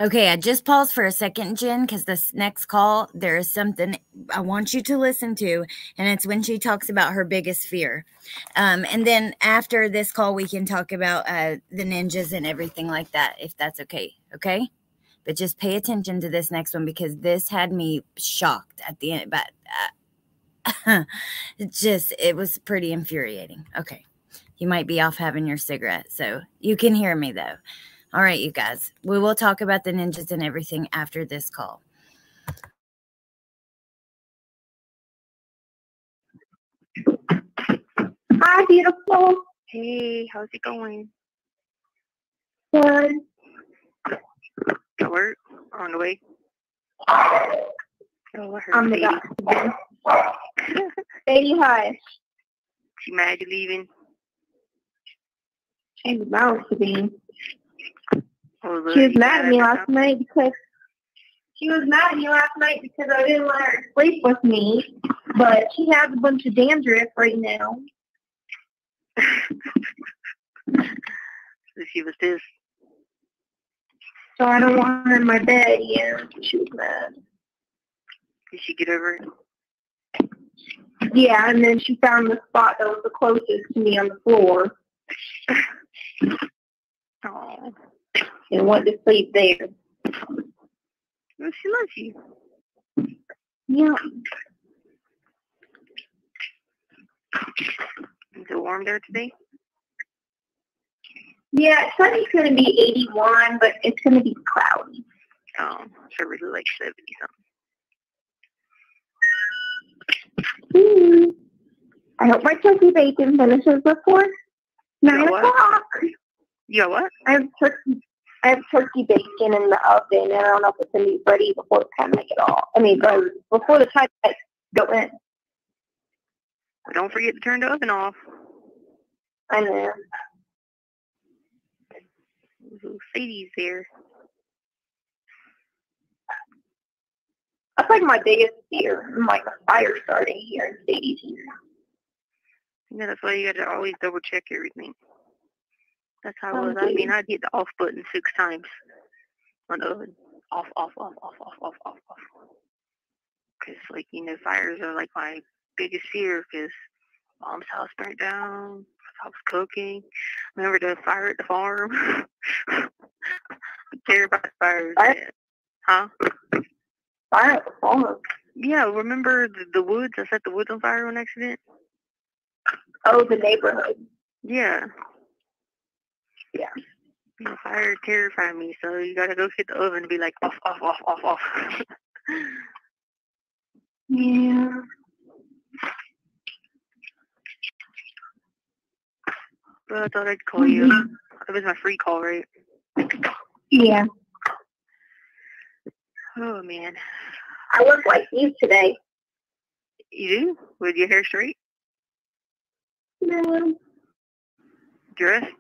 Okay, I just paused for a second, Jen, because this next call, there is something I want you to listen to, and it's when she talks about her biggest fear. Um, and then after this call, we can talk about uh, the ninjas and everything like that, if that's okay. Okay, but just pay attention to this next one because this had me shocked at the end. But uh, it just it was pretty infuriating. Okay, You might be off having your cigarette. So you can hear me though. All right, you guys. We will talk about the ninjas and everything after this call. Hi, beautiful. Hey, how's it going? Good. Got work? On the way? Oh, I heard I'm the baby. guy. Baby, hi. She mad you leaving? She's about to be. She was mad at me last night because she was mad at me last night because I didn't let her sleep with me. But she has a bunch of dandruff right now. So she was this. So I don't want her in my bed. Yeah, she was mad. Did she get over it? Yeah, and then she found the spot that was the closest to me on the floor Oh, and went to sleep there. well, she loves you. Yeah. Is it warm there today? Yeah, Sunday's going to be 81, but it's going to be cloudy. Oh, so really like 70 something. Hmm. I hope my turkey bacon finishes before nine o'clock. You got what? I have turkey. I have turkey bacon in the oven, and I don't know if it's gonna be ready before the time I get off. I mean, before the time go in. But don't forget to turn the oven off. I know. Ooh, Sadie's there. That's like my biggest fear. I'm like a fire starting here in Sadie's here. Yeah, that's why you got to always double check everything. That's how Oh, it was. I mean. I'd hit the off button six times on the oven. Off, off, off, off, off, off, off, off. Because, like, you know, fires are like my biggest fear because mom's house burnt down. I was cooking. Remember the fire at the farm? I'm terrified of fires. Fire? man. Huh? Fire at the farm. Yeah, remember the, the woods? I set the woods on fire on accident? Oh, the neighborhood. Yeah. Yeah. Know, fire terrified me, so you gotta go hit the oven and be like off, off, off, off, off. Yeah. but I thought I'd call you. Mm-hmm. It was my free call, right? Yeah. Oh man. I look like you today. You do? With your hair straight? No. Dressed?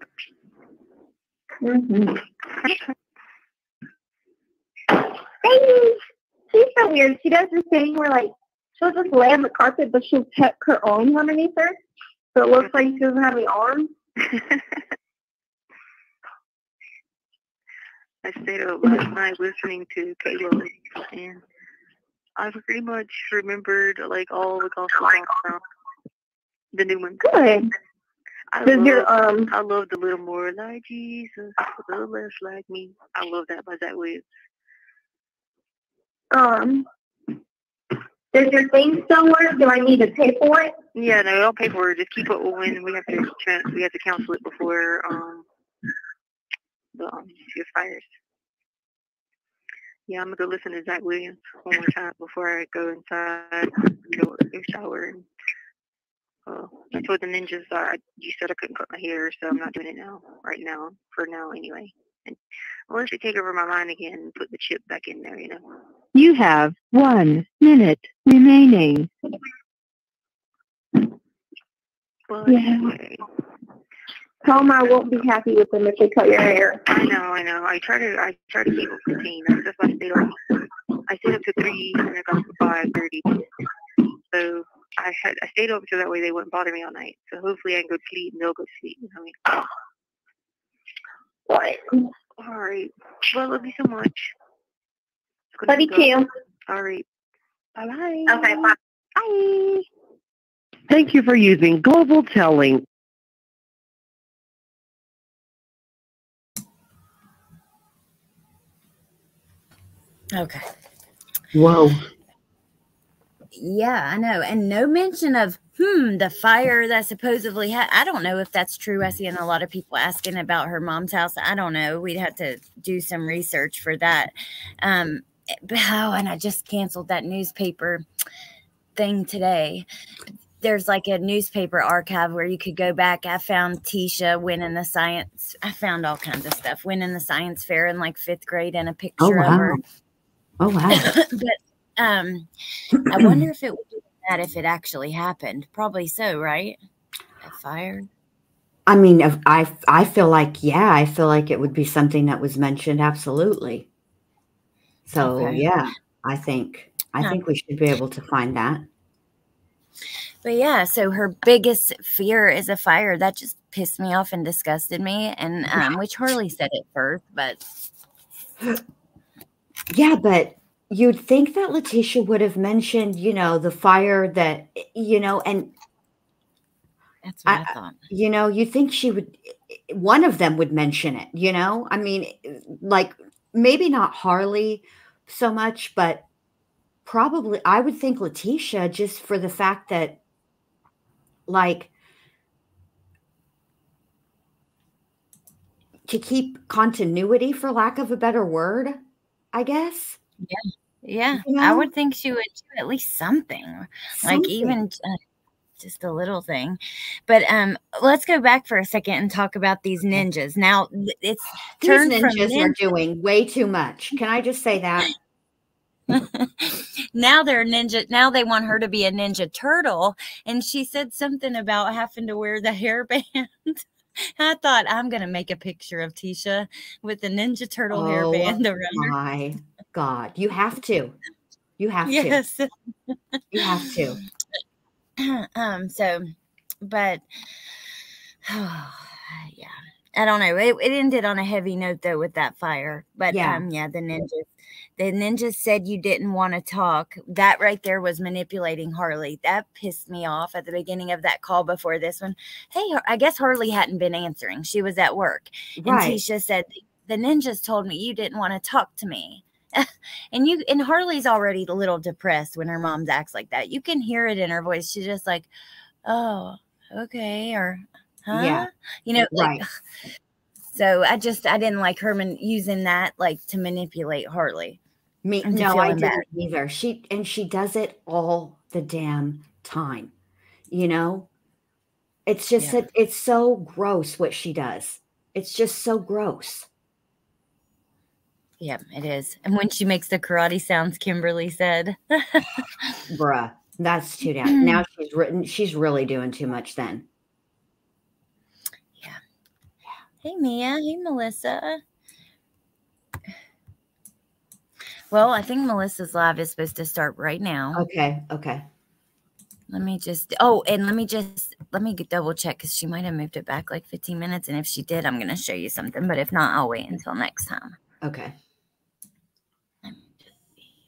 Mm-hmm. Hey, she's so weird. She does this thing where like she'll just lay on the carpet, but she'll tuck her arms underneath her, so it looks like she doesn't have any arms. I stayed up last night listening to Caleb, and I pretty much remembered like all the gospel songs. The new one. Good. I Does love, your um I love the little more like Jesus, a little less like me. I love that by Zach Williams. um does your thing still work? Do I need to pay for it? Yeah, no, don't pay for it. Just keep it when we have to we have to cancel it before um the um your fires. Yeah, I'm gonna go listen to Zach Williams one more time before I go inside, go go shower, and uh, I told the ninjas uh, you said I couldn't cut my hair, so I'm not doing it now, right now, for now anyway. And unless they take over my mind again and put the chip back in there, you know. You have one minute remaining. But Yeah. anyway, Tell them I won't be happy with them if they cut your hair. I know, I know. I try to, I try to keep a routine. That's just why I stayed up. I stayed up to three and I got to five thirty. So I had, I stayed over so that way they wouldn't bother me all night. So hopefully I can go to sleep and they'll go to sleep. You know what I mean? What? All right. Well, I love you so much. It's Love you too. All right. Bye bye. Okay, bye. Bye. Thank you for using Global Tel Link. Okay. Whoa. Yeah, I know. And no mention of, hmm, the fire that supposedly had, I don't know if that's true. I see a lot of people asking about her mom's house. I don't know. We'd have to do some research for that. Um, oh, and I just canceled that newspaper thing today. There's like a newspaper archive where you could go back. I found Tisha winning the science. I found all kinds of stuff winning the science fair in like fifth grade and a picture of her. Oh wow. but um, I wonder if it would do that if it actually happened. Probably so, right? A fire. I mean, if I I feel like yeah, I feel like it would be something that was mentioned absolutely. So Okay. yeah, I think I think we should be able to find that. But yeah, so her biggest fear is a fire. That just pissed me off and disgusted me. And um, which Harley said it first, but Yeah, but you'd think that Letecia would have mentioned, you know, the fire that you know, and that's what I, I- thought. you know, you think she would one of them would mention it, you know? I mean, like maybe not Harley so much, but probably I would think Letecia just for the fact that like to keep continuity for lack of a better word, I guess. Yeah, you I would think she would do at least something, like even uh, just a little thing. But um, let's go back for a second and talk about these ninjas. Now it's These turned ninjas are doing way too much. Can I just say that? now they're ninja. Now they want her to be a ninja turtle, and she said something about having to wear the hairband. I thought I'm gonna make a picture of Tisha with the ninja turtle Oh, hairband around her. God, you have to. You have Yes. to. You have to. um so but oh, yeah i don't know it, it ended on a heavy note though with that fire but Yeah. um yeah the ninjas the ninjas said you didn't want to talk that right there was manipulating harley that pissed me off at the beginning of that call before this one hey i guess harley hadn't been answering she was at work and Right. tisha said the ninjas told me you didn't want to talk to me and you and harley's already a little depressed when her mom acts like that you can hear it in her voice she's just like oh okay or huh Yeah. you know like, Right. so i just i didn't like herman using that like to manipulate harley Me, no, I didn't either. She and she does it all the damn time. You know, it's just Yeah. that it's so gross what she does. It's just so gross. Yeah it is and when she makes the karate sounds kimberly said Bruh, that's too damn. now she's written. She's really doing too much. Then Yeah. hey mia hey melissa well i think melissa's live is supposed to start right now okay, okay. Let me just, oh, and let me just, let me double check because she might have moved it back like 15 minutes. And if she did, I'm going to show you something. But if not, I'll wait until next time. Okay.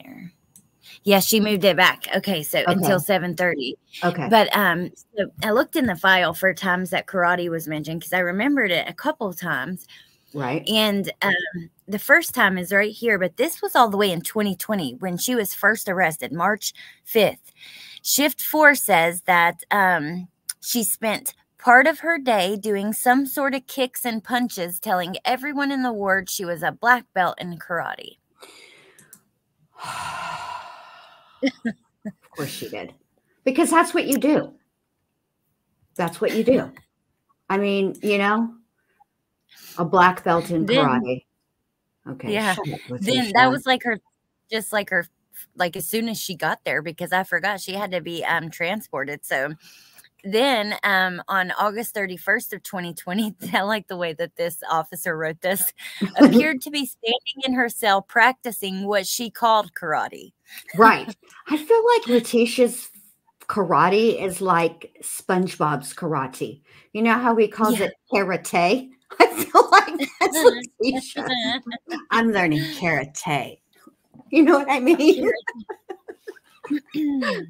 Here. Yeah, she moved it back. Okay, so until 7:30. Okay. But um, so I looked in the file for times that karate was mentioned because I remembered it a couple of times. right. And um, the first time is right here, but this was all the way in 2020 when she was first arrested, March 5th. Shift four says that um, she spent part of her day doing some sort of kicks and punches, telling everyone in the ward she was a black belt in karate. Of course she did. Because that's what you do. That's what you do. I mean, you know, a black belt in Then- karate. Okay. Yeah. then that was like her just like her like as soon as she got there because i forgot she had to be um transported so then um on august 31st of 2020 i like the way that this officer wrote this appeared to be standing in her cell practicing what she called karate right. I feel like Letecia's karate is like SpongeBob's karate. You know how he calls Yeah. it karate? I feel like that's Letecia. I'm learning karate. You know what I mean?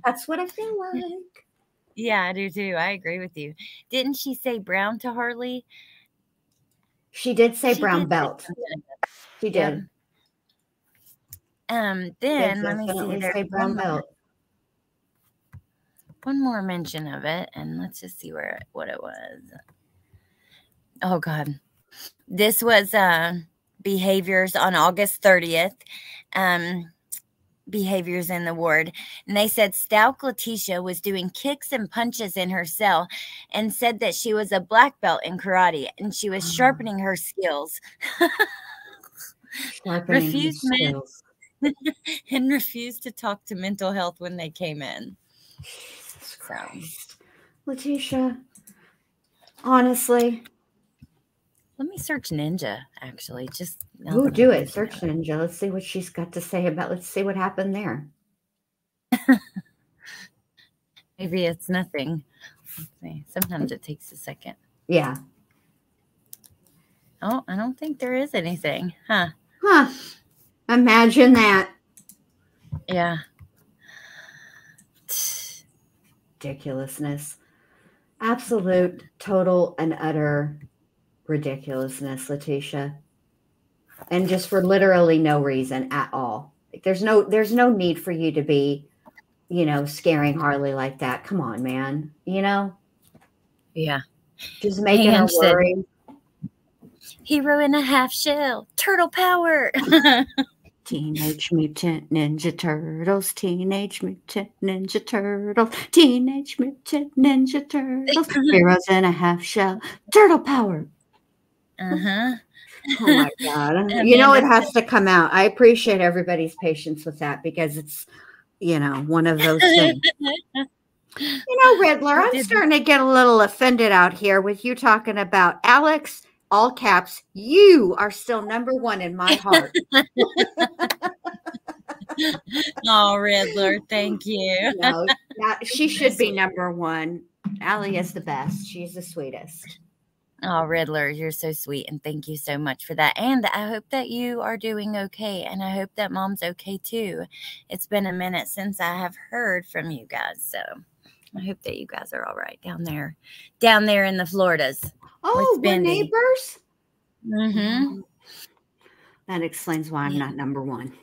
That's what I feel like. Yeah i do too i agree with you didn't she say brown to harley She did say She brown did say belt. something. She Yeah. did. um then let me see say brown one more. belt. one more mention of it, and let's just see where what it was. Oh God, this was uh, behaviors on August thirtieth. Um, behaviors in the ward. And they said Stauch Letecia was doing kicks and punches in her cell and said that she was a black belt in karate and she was Oh. sharpening her skills Sharpening his Refuse men. skills. and refused to talk to mental health when they came in. Jesus Christ. Letecia, honestly, Let me search Ninja actually. Just Ooh, do it. Search of Ninja. Let's see what she's got to say about. Let's see what happened there. Maybe it's nothing. Let's see. Sometimes it takes a second. Yeah. Oh, I don't think there is anything. Huh. Huh. Imagine that. Yeah. Ridiculousness. Absolute, total, and utter ridiculousness, Letecia. And just for literally no reason at all. Like, there's no there's no need for you to be, you know, scaring Harley like that. Come on, man. You know, Yeah. just making her worry. Hero in a half shell. Turtle power. Teenage Mutant Ninja Turtles, Teenage Mutant Ninja Turtles, Teenage Mutant Ninja Turtles, Heroes in a Half Shell, Turtle Power. Uh-huh. Oh my God. You know, it has to come out. I appreciate everybody's patience with that because it's, you know, one of those things. You know, Riddler, I'm starting to get a little offended out here with you talking about Alex, all caps. You are still number one in my heart. oh, Riddler, thank you. no, not- she should be number one. Allie is the best. She's the sweetest. Oh, Riddler, you're so sweet. And thank you so much for that. And I hope that you are doing okay. And I hope that mom's okay too. It's been a minute since I have heard from you guys. So I hope that you guys are all right down there, down there in the Floridas. Oh, we're neighbors. Mm-hmm. That explains why I'm not number one.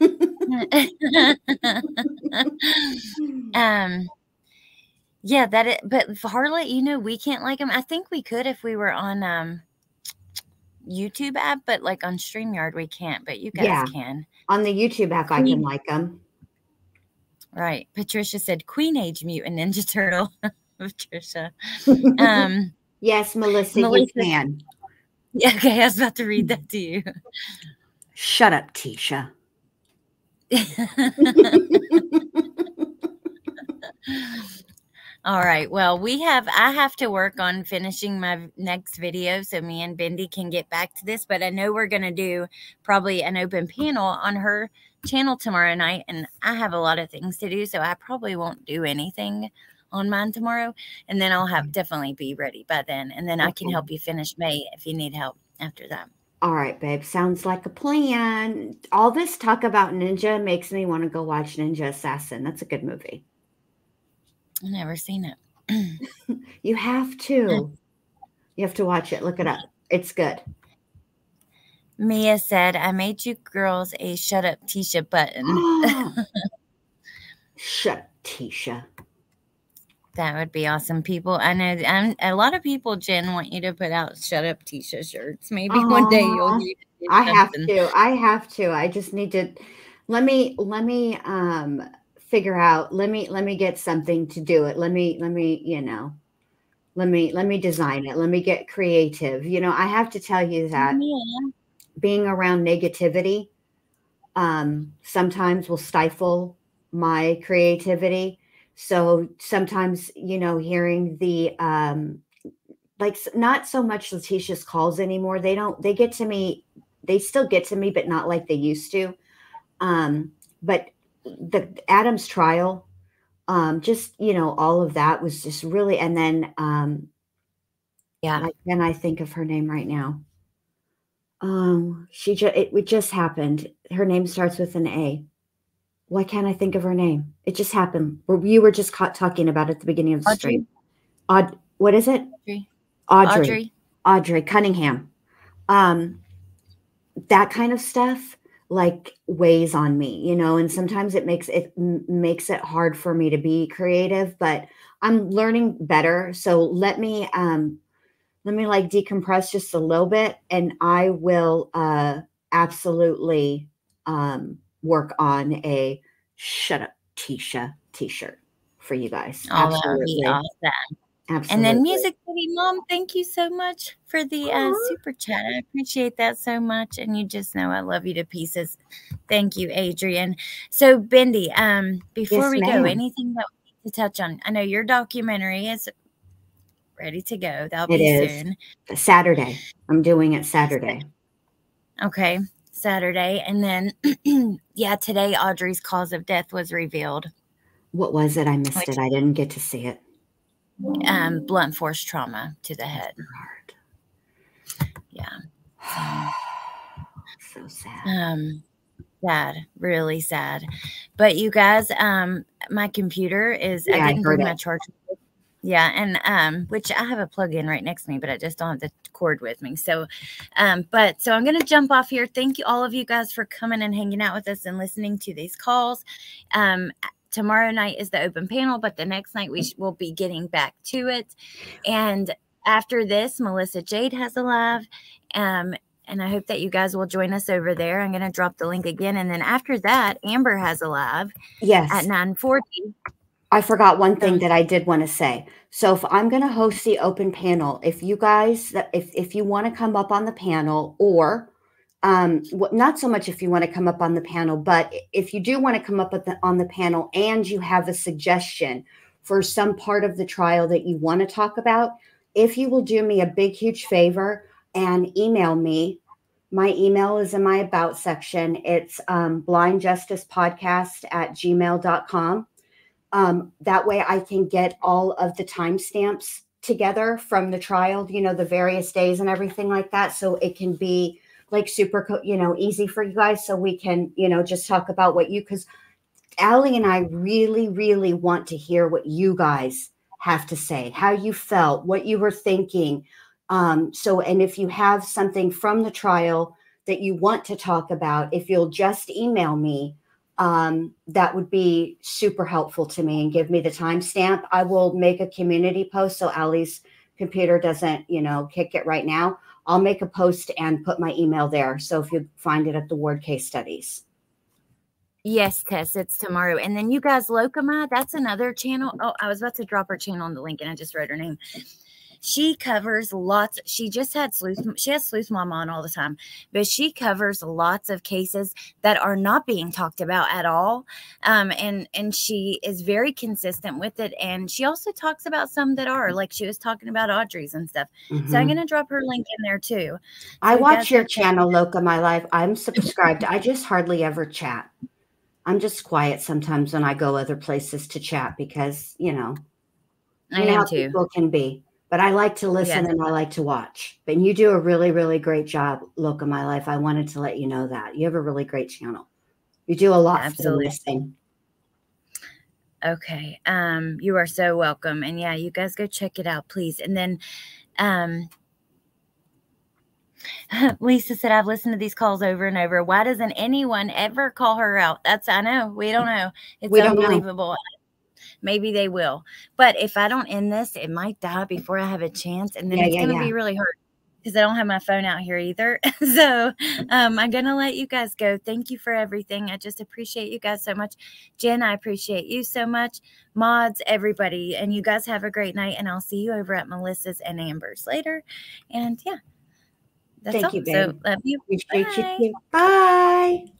um, yeah, that it, but Harlot, you know, we can't like them. I think we could if we were on um YouTube app, but like on StreamYard, we can't, but you guys Yeah. can. On the YouTube app, I can like them. Right. Patricia said Queen Age Mutant Ninja Turtle. Patricia. Um, Yes, Melissa, Melissa- you can. yeah, okay, I was about to read that to you. Shut up, Tisha. All right. Well, we have, I have to work on finishing my next video so me and Bendy can get back to this. But I know we're going to do probably an open panel on her channel tomorrow night. And I have a lot of things to do. So I probably won't do anything on mine tomorrow. And then I'll have mm-hmm. definitely be ready by then. And then I can help you finish May if you need help after that. All right, babe. Sounds like a plan. All this talk about Ninja makes me want to go watch Ninja Assassin. That's a good movie. I've never seen it. You have to. You have to watch it. Look it up. It's good. Mia said, I made you girls a shut up Tisha button. Shut up, Tisha. That would be awesome. People, I know I'm, a lot of people, Jen, want you to put out shut up Tisha shirts. Maybe one day you'll I have to. I have to. I just need to let me let me um figure out let me let me get something to do it. Let me let me, you know, let me let me design it. Let me get creative. You know, I have to tell you that Yeah. being around negativity um sometimes will stifle my creativity. So sometimes, you know, hearing the um like not so much Letecia's calls anymore. They don't they get to me they still get to me but not like they used to. Um but the Adam's trial um just, you know, all of that was just really and then um Yeah. like then I think of her name right now. Um she just it, it just happened. Her name starts with an A. Why can't I think of her name? It just happened. You were just caught talking about it at the beginning of the Audrey? stream. Aud what is it? Audrey. Audrey. Audrey. Audrey Cunningham. Um, that kind of stuff. Like weighs on me, you know, and sometimes it makes it m- makes it hard for me to be creative, but I'm learning better. So let me um let me like decompress just a little bit and I will uh absolutely um work on a shut up Tisha t-shirt for you guys. Oh, that would be awesome. Absolutely. And then Music City Mom, thank you so much for the uh, super chat. I appreciate that so much. And you just know I love you to pieces. Thank you, Adrian. So, Bendy, um, before Yes, we go, anything that we need to touch on? I know your documentary is ready to go. That'll It be is. soon. Saturday. I'm doing it Saturday. Okay, Saturday. And then, yeah, today Audrey's cause of death was revealed. What was it? I missed Which- it. I didn't get to see it. Um, blunt force trauma to the head. Yeah. so sad. Um, sad, really sad. But you guys, um, my computer is Yeah, I didn't bring my charger. Yeah, and um, which I have a plug-in right next to me, but I just don't have the cord with me. So, um, but so I'm gonna jump off here. Thank you all of you guys for coming and hanging out with us and listening to these calls. Um, tomorrow night is the open panel, but the next night we sh- will be getting back to it. And after this, Melissa Jade has a live. Um, and I hope that you guys will join us over there. I'm going to drop the link again. And then after that, Amber has a live Yes. at 940. I forgot one thing that I did want to say. So if I'm going to host the open panel, if you guys, if if you want to come up on the panel, or um, not so much if you want to come up on the panel, but if you do want to come up the, on the panel and you have a suggestion for some part of the trial that you want to talk about, if you will do me a big huge favor and email me. My email is in my about section. It's um, blindjusticepodcast at gmail.com um, that way I can get all of the timestamps together from the trial, you know, the various days and everything like that. So it can be like super, you know, easy for you guys. So we can, you know, just talk about what you, because Allie and I really, really want to hear what you guys have to say, how you felt, what you were thinking. Um, so, and if you have something from the trial that you want to talk about, if you'll just email me, um, that would be super helpful to me and give me the timestamp. I will make a community post so Allie's computer doesn't, you know, kick it right now. I'll make a post and put my email there. So if you find it at the Ward Case Studies. Yes, Tess, it's tomorrow. And then you guys, Lokama, that's another channel. Oh, I was about to drop her channel in the link and I just wrote her name. She covers lots. She just had sleuth. She has sleuth mom on all the time, but she covers lots of cases that are not being talked about at all. Um, and and she is very consistent with it. And she also talks about some that are like she was talking about Audrey's and stuff. So I'm Mhm. gonna drop her link in there too. I watch your channel, Loca My Life. I'm subscribed. I just hardly ever chat. I'm just quiet sometimes when I go other places to chat because, you know, I you know am how too. people can be. But I like to listen and I like to watch. But you do a really, really great job, Loca My Life. I wanted to let you know that. You have a really great channel. You do a lot Absolutely. for the listing. Okay. Um, you are so welcome. And yeah, you guys go check it out, please. And then um Lisa said, I've listened to these calls over and over. Why doesn't anyone ever call her out? That's I know. We don't know. It's We unbelievable. Maybe they will. But if I don't end this, it might die before I have a chance. And then Yeah, it's yeah, gonna yeah. be really hard because I don't have my phone out here either. so um, I'm gonna let you guys go. Thank you for everything. I just appreciate you guys so much. Jen, I appreciate you so much. Mods, everybody, and you guys have a great night. And I'll see you over at Melissa's and Amber's later. And yeah, that's Thank all. you, So love you. Appreciate Bye. you. too. Bye.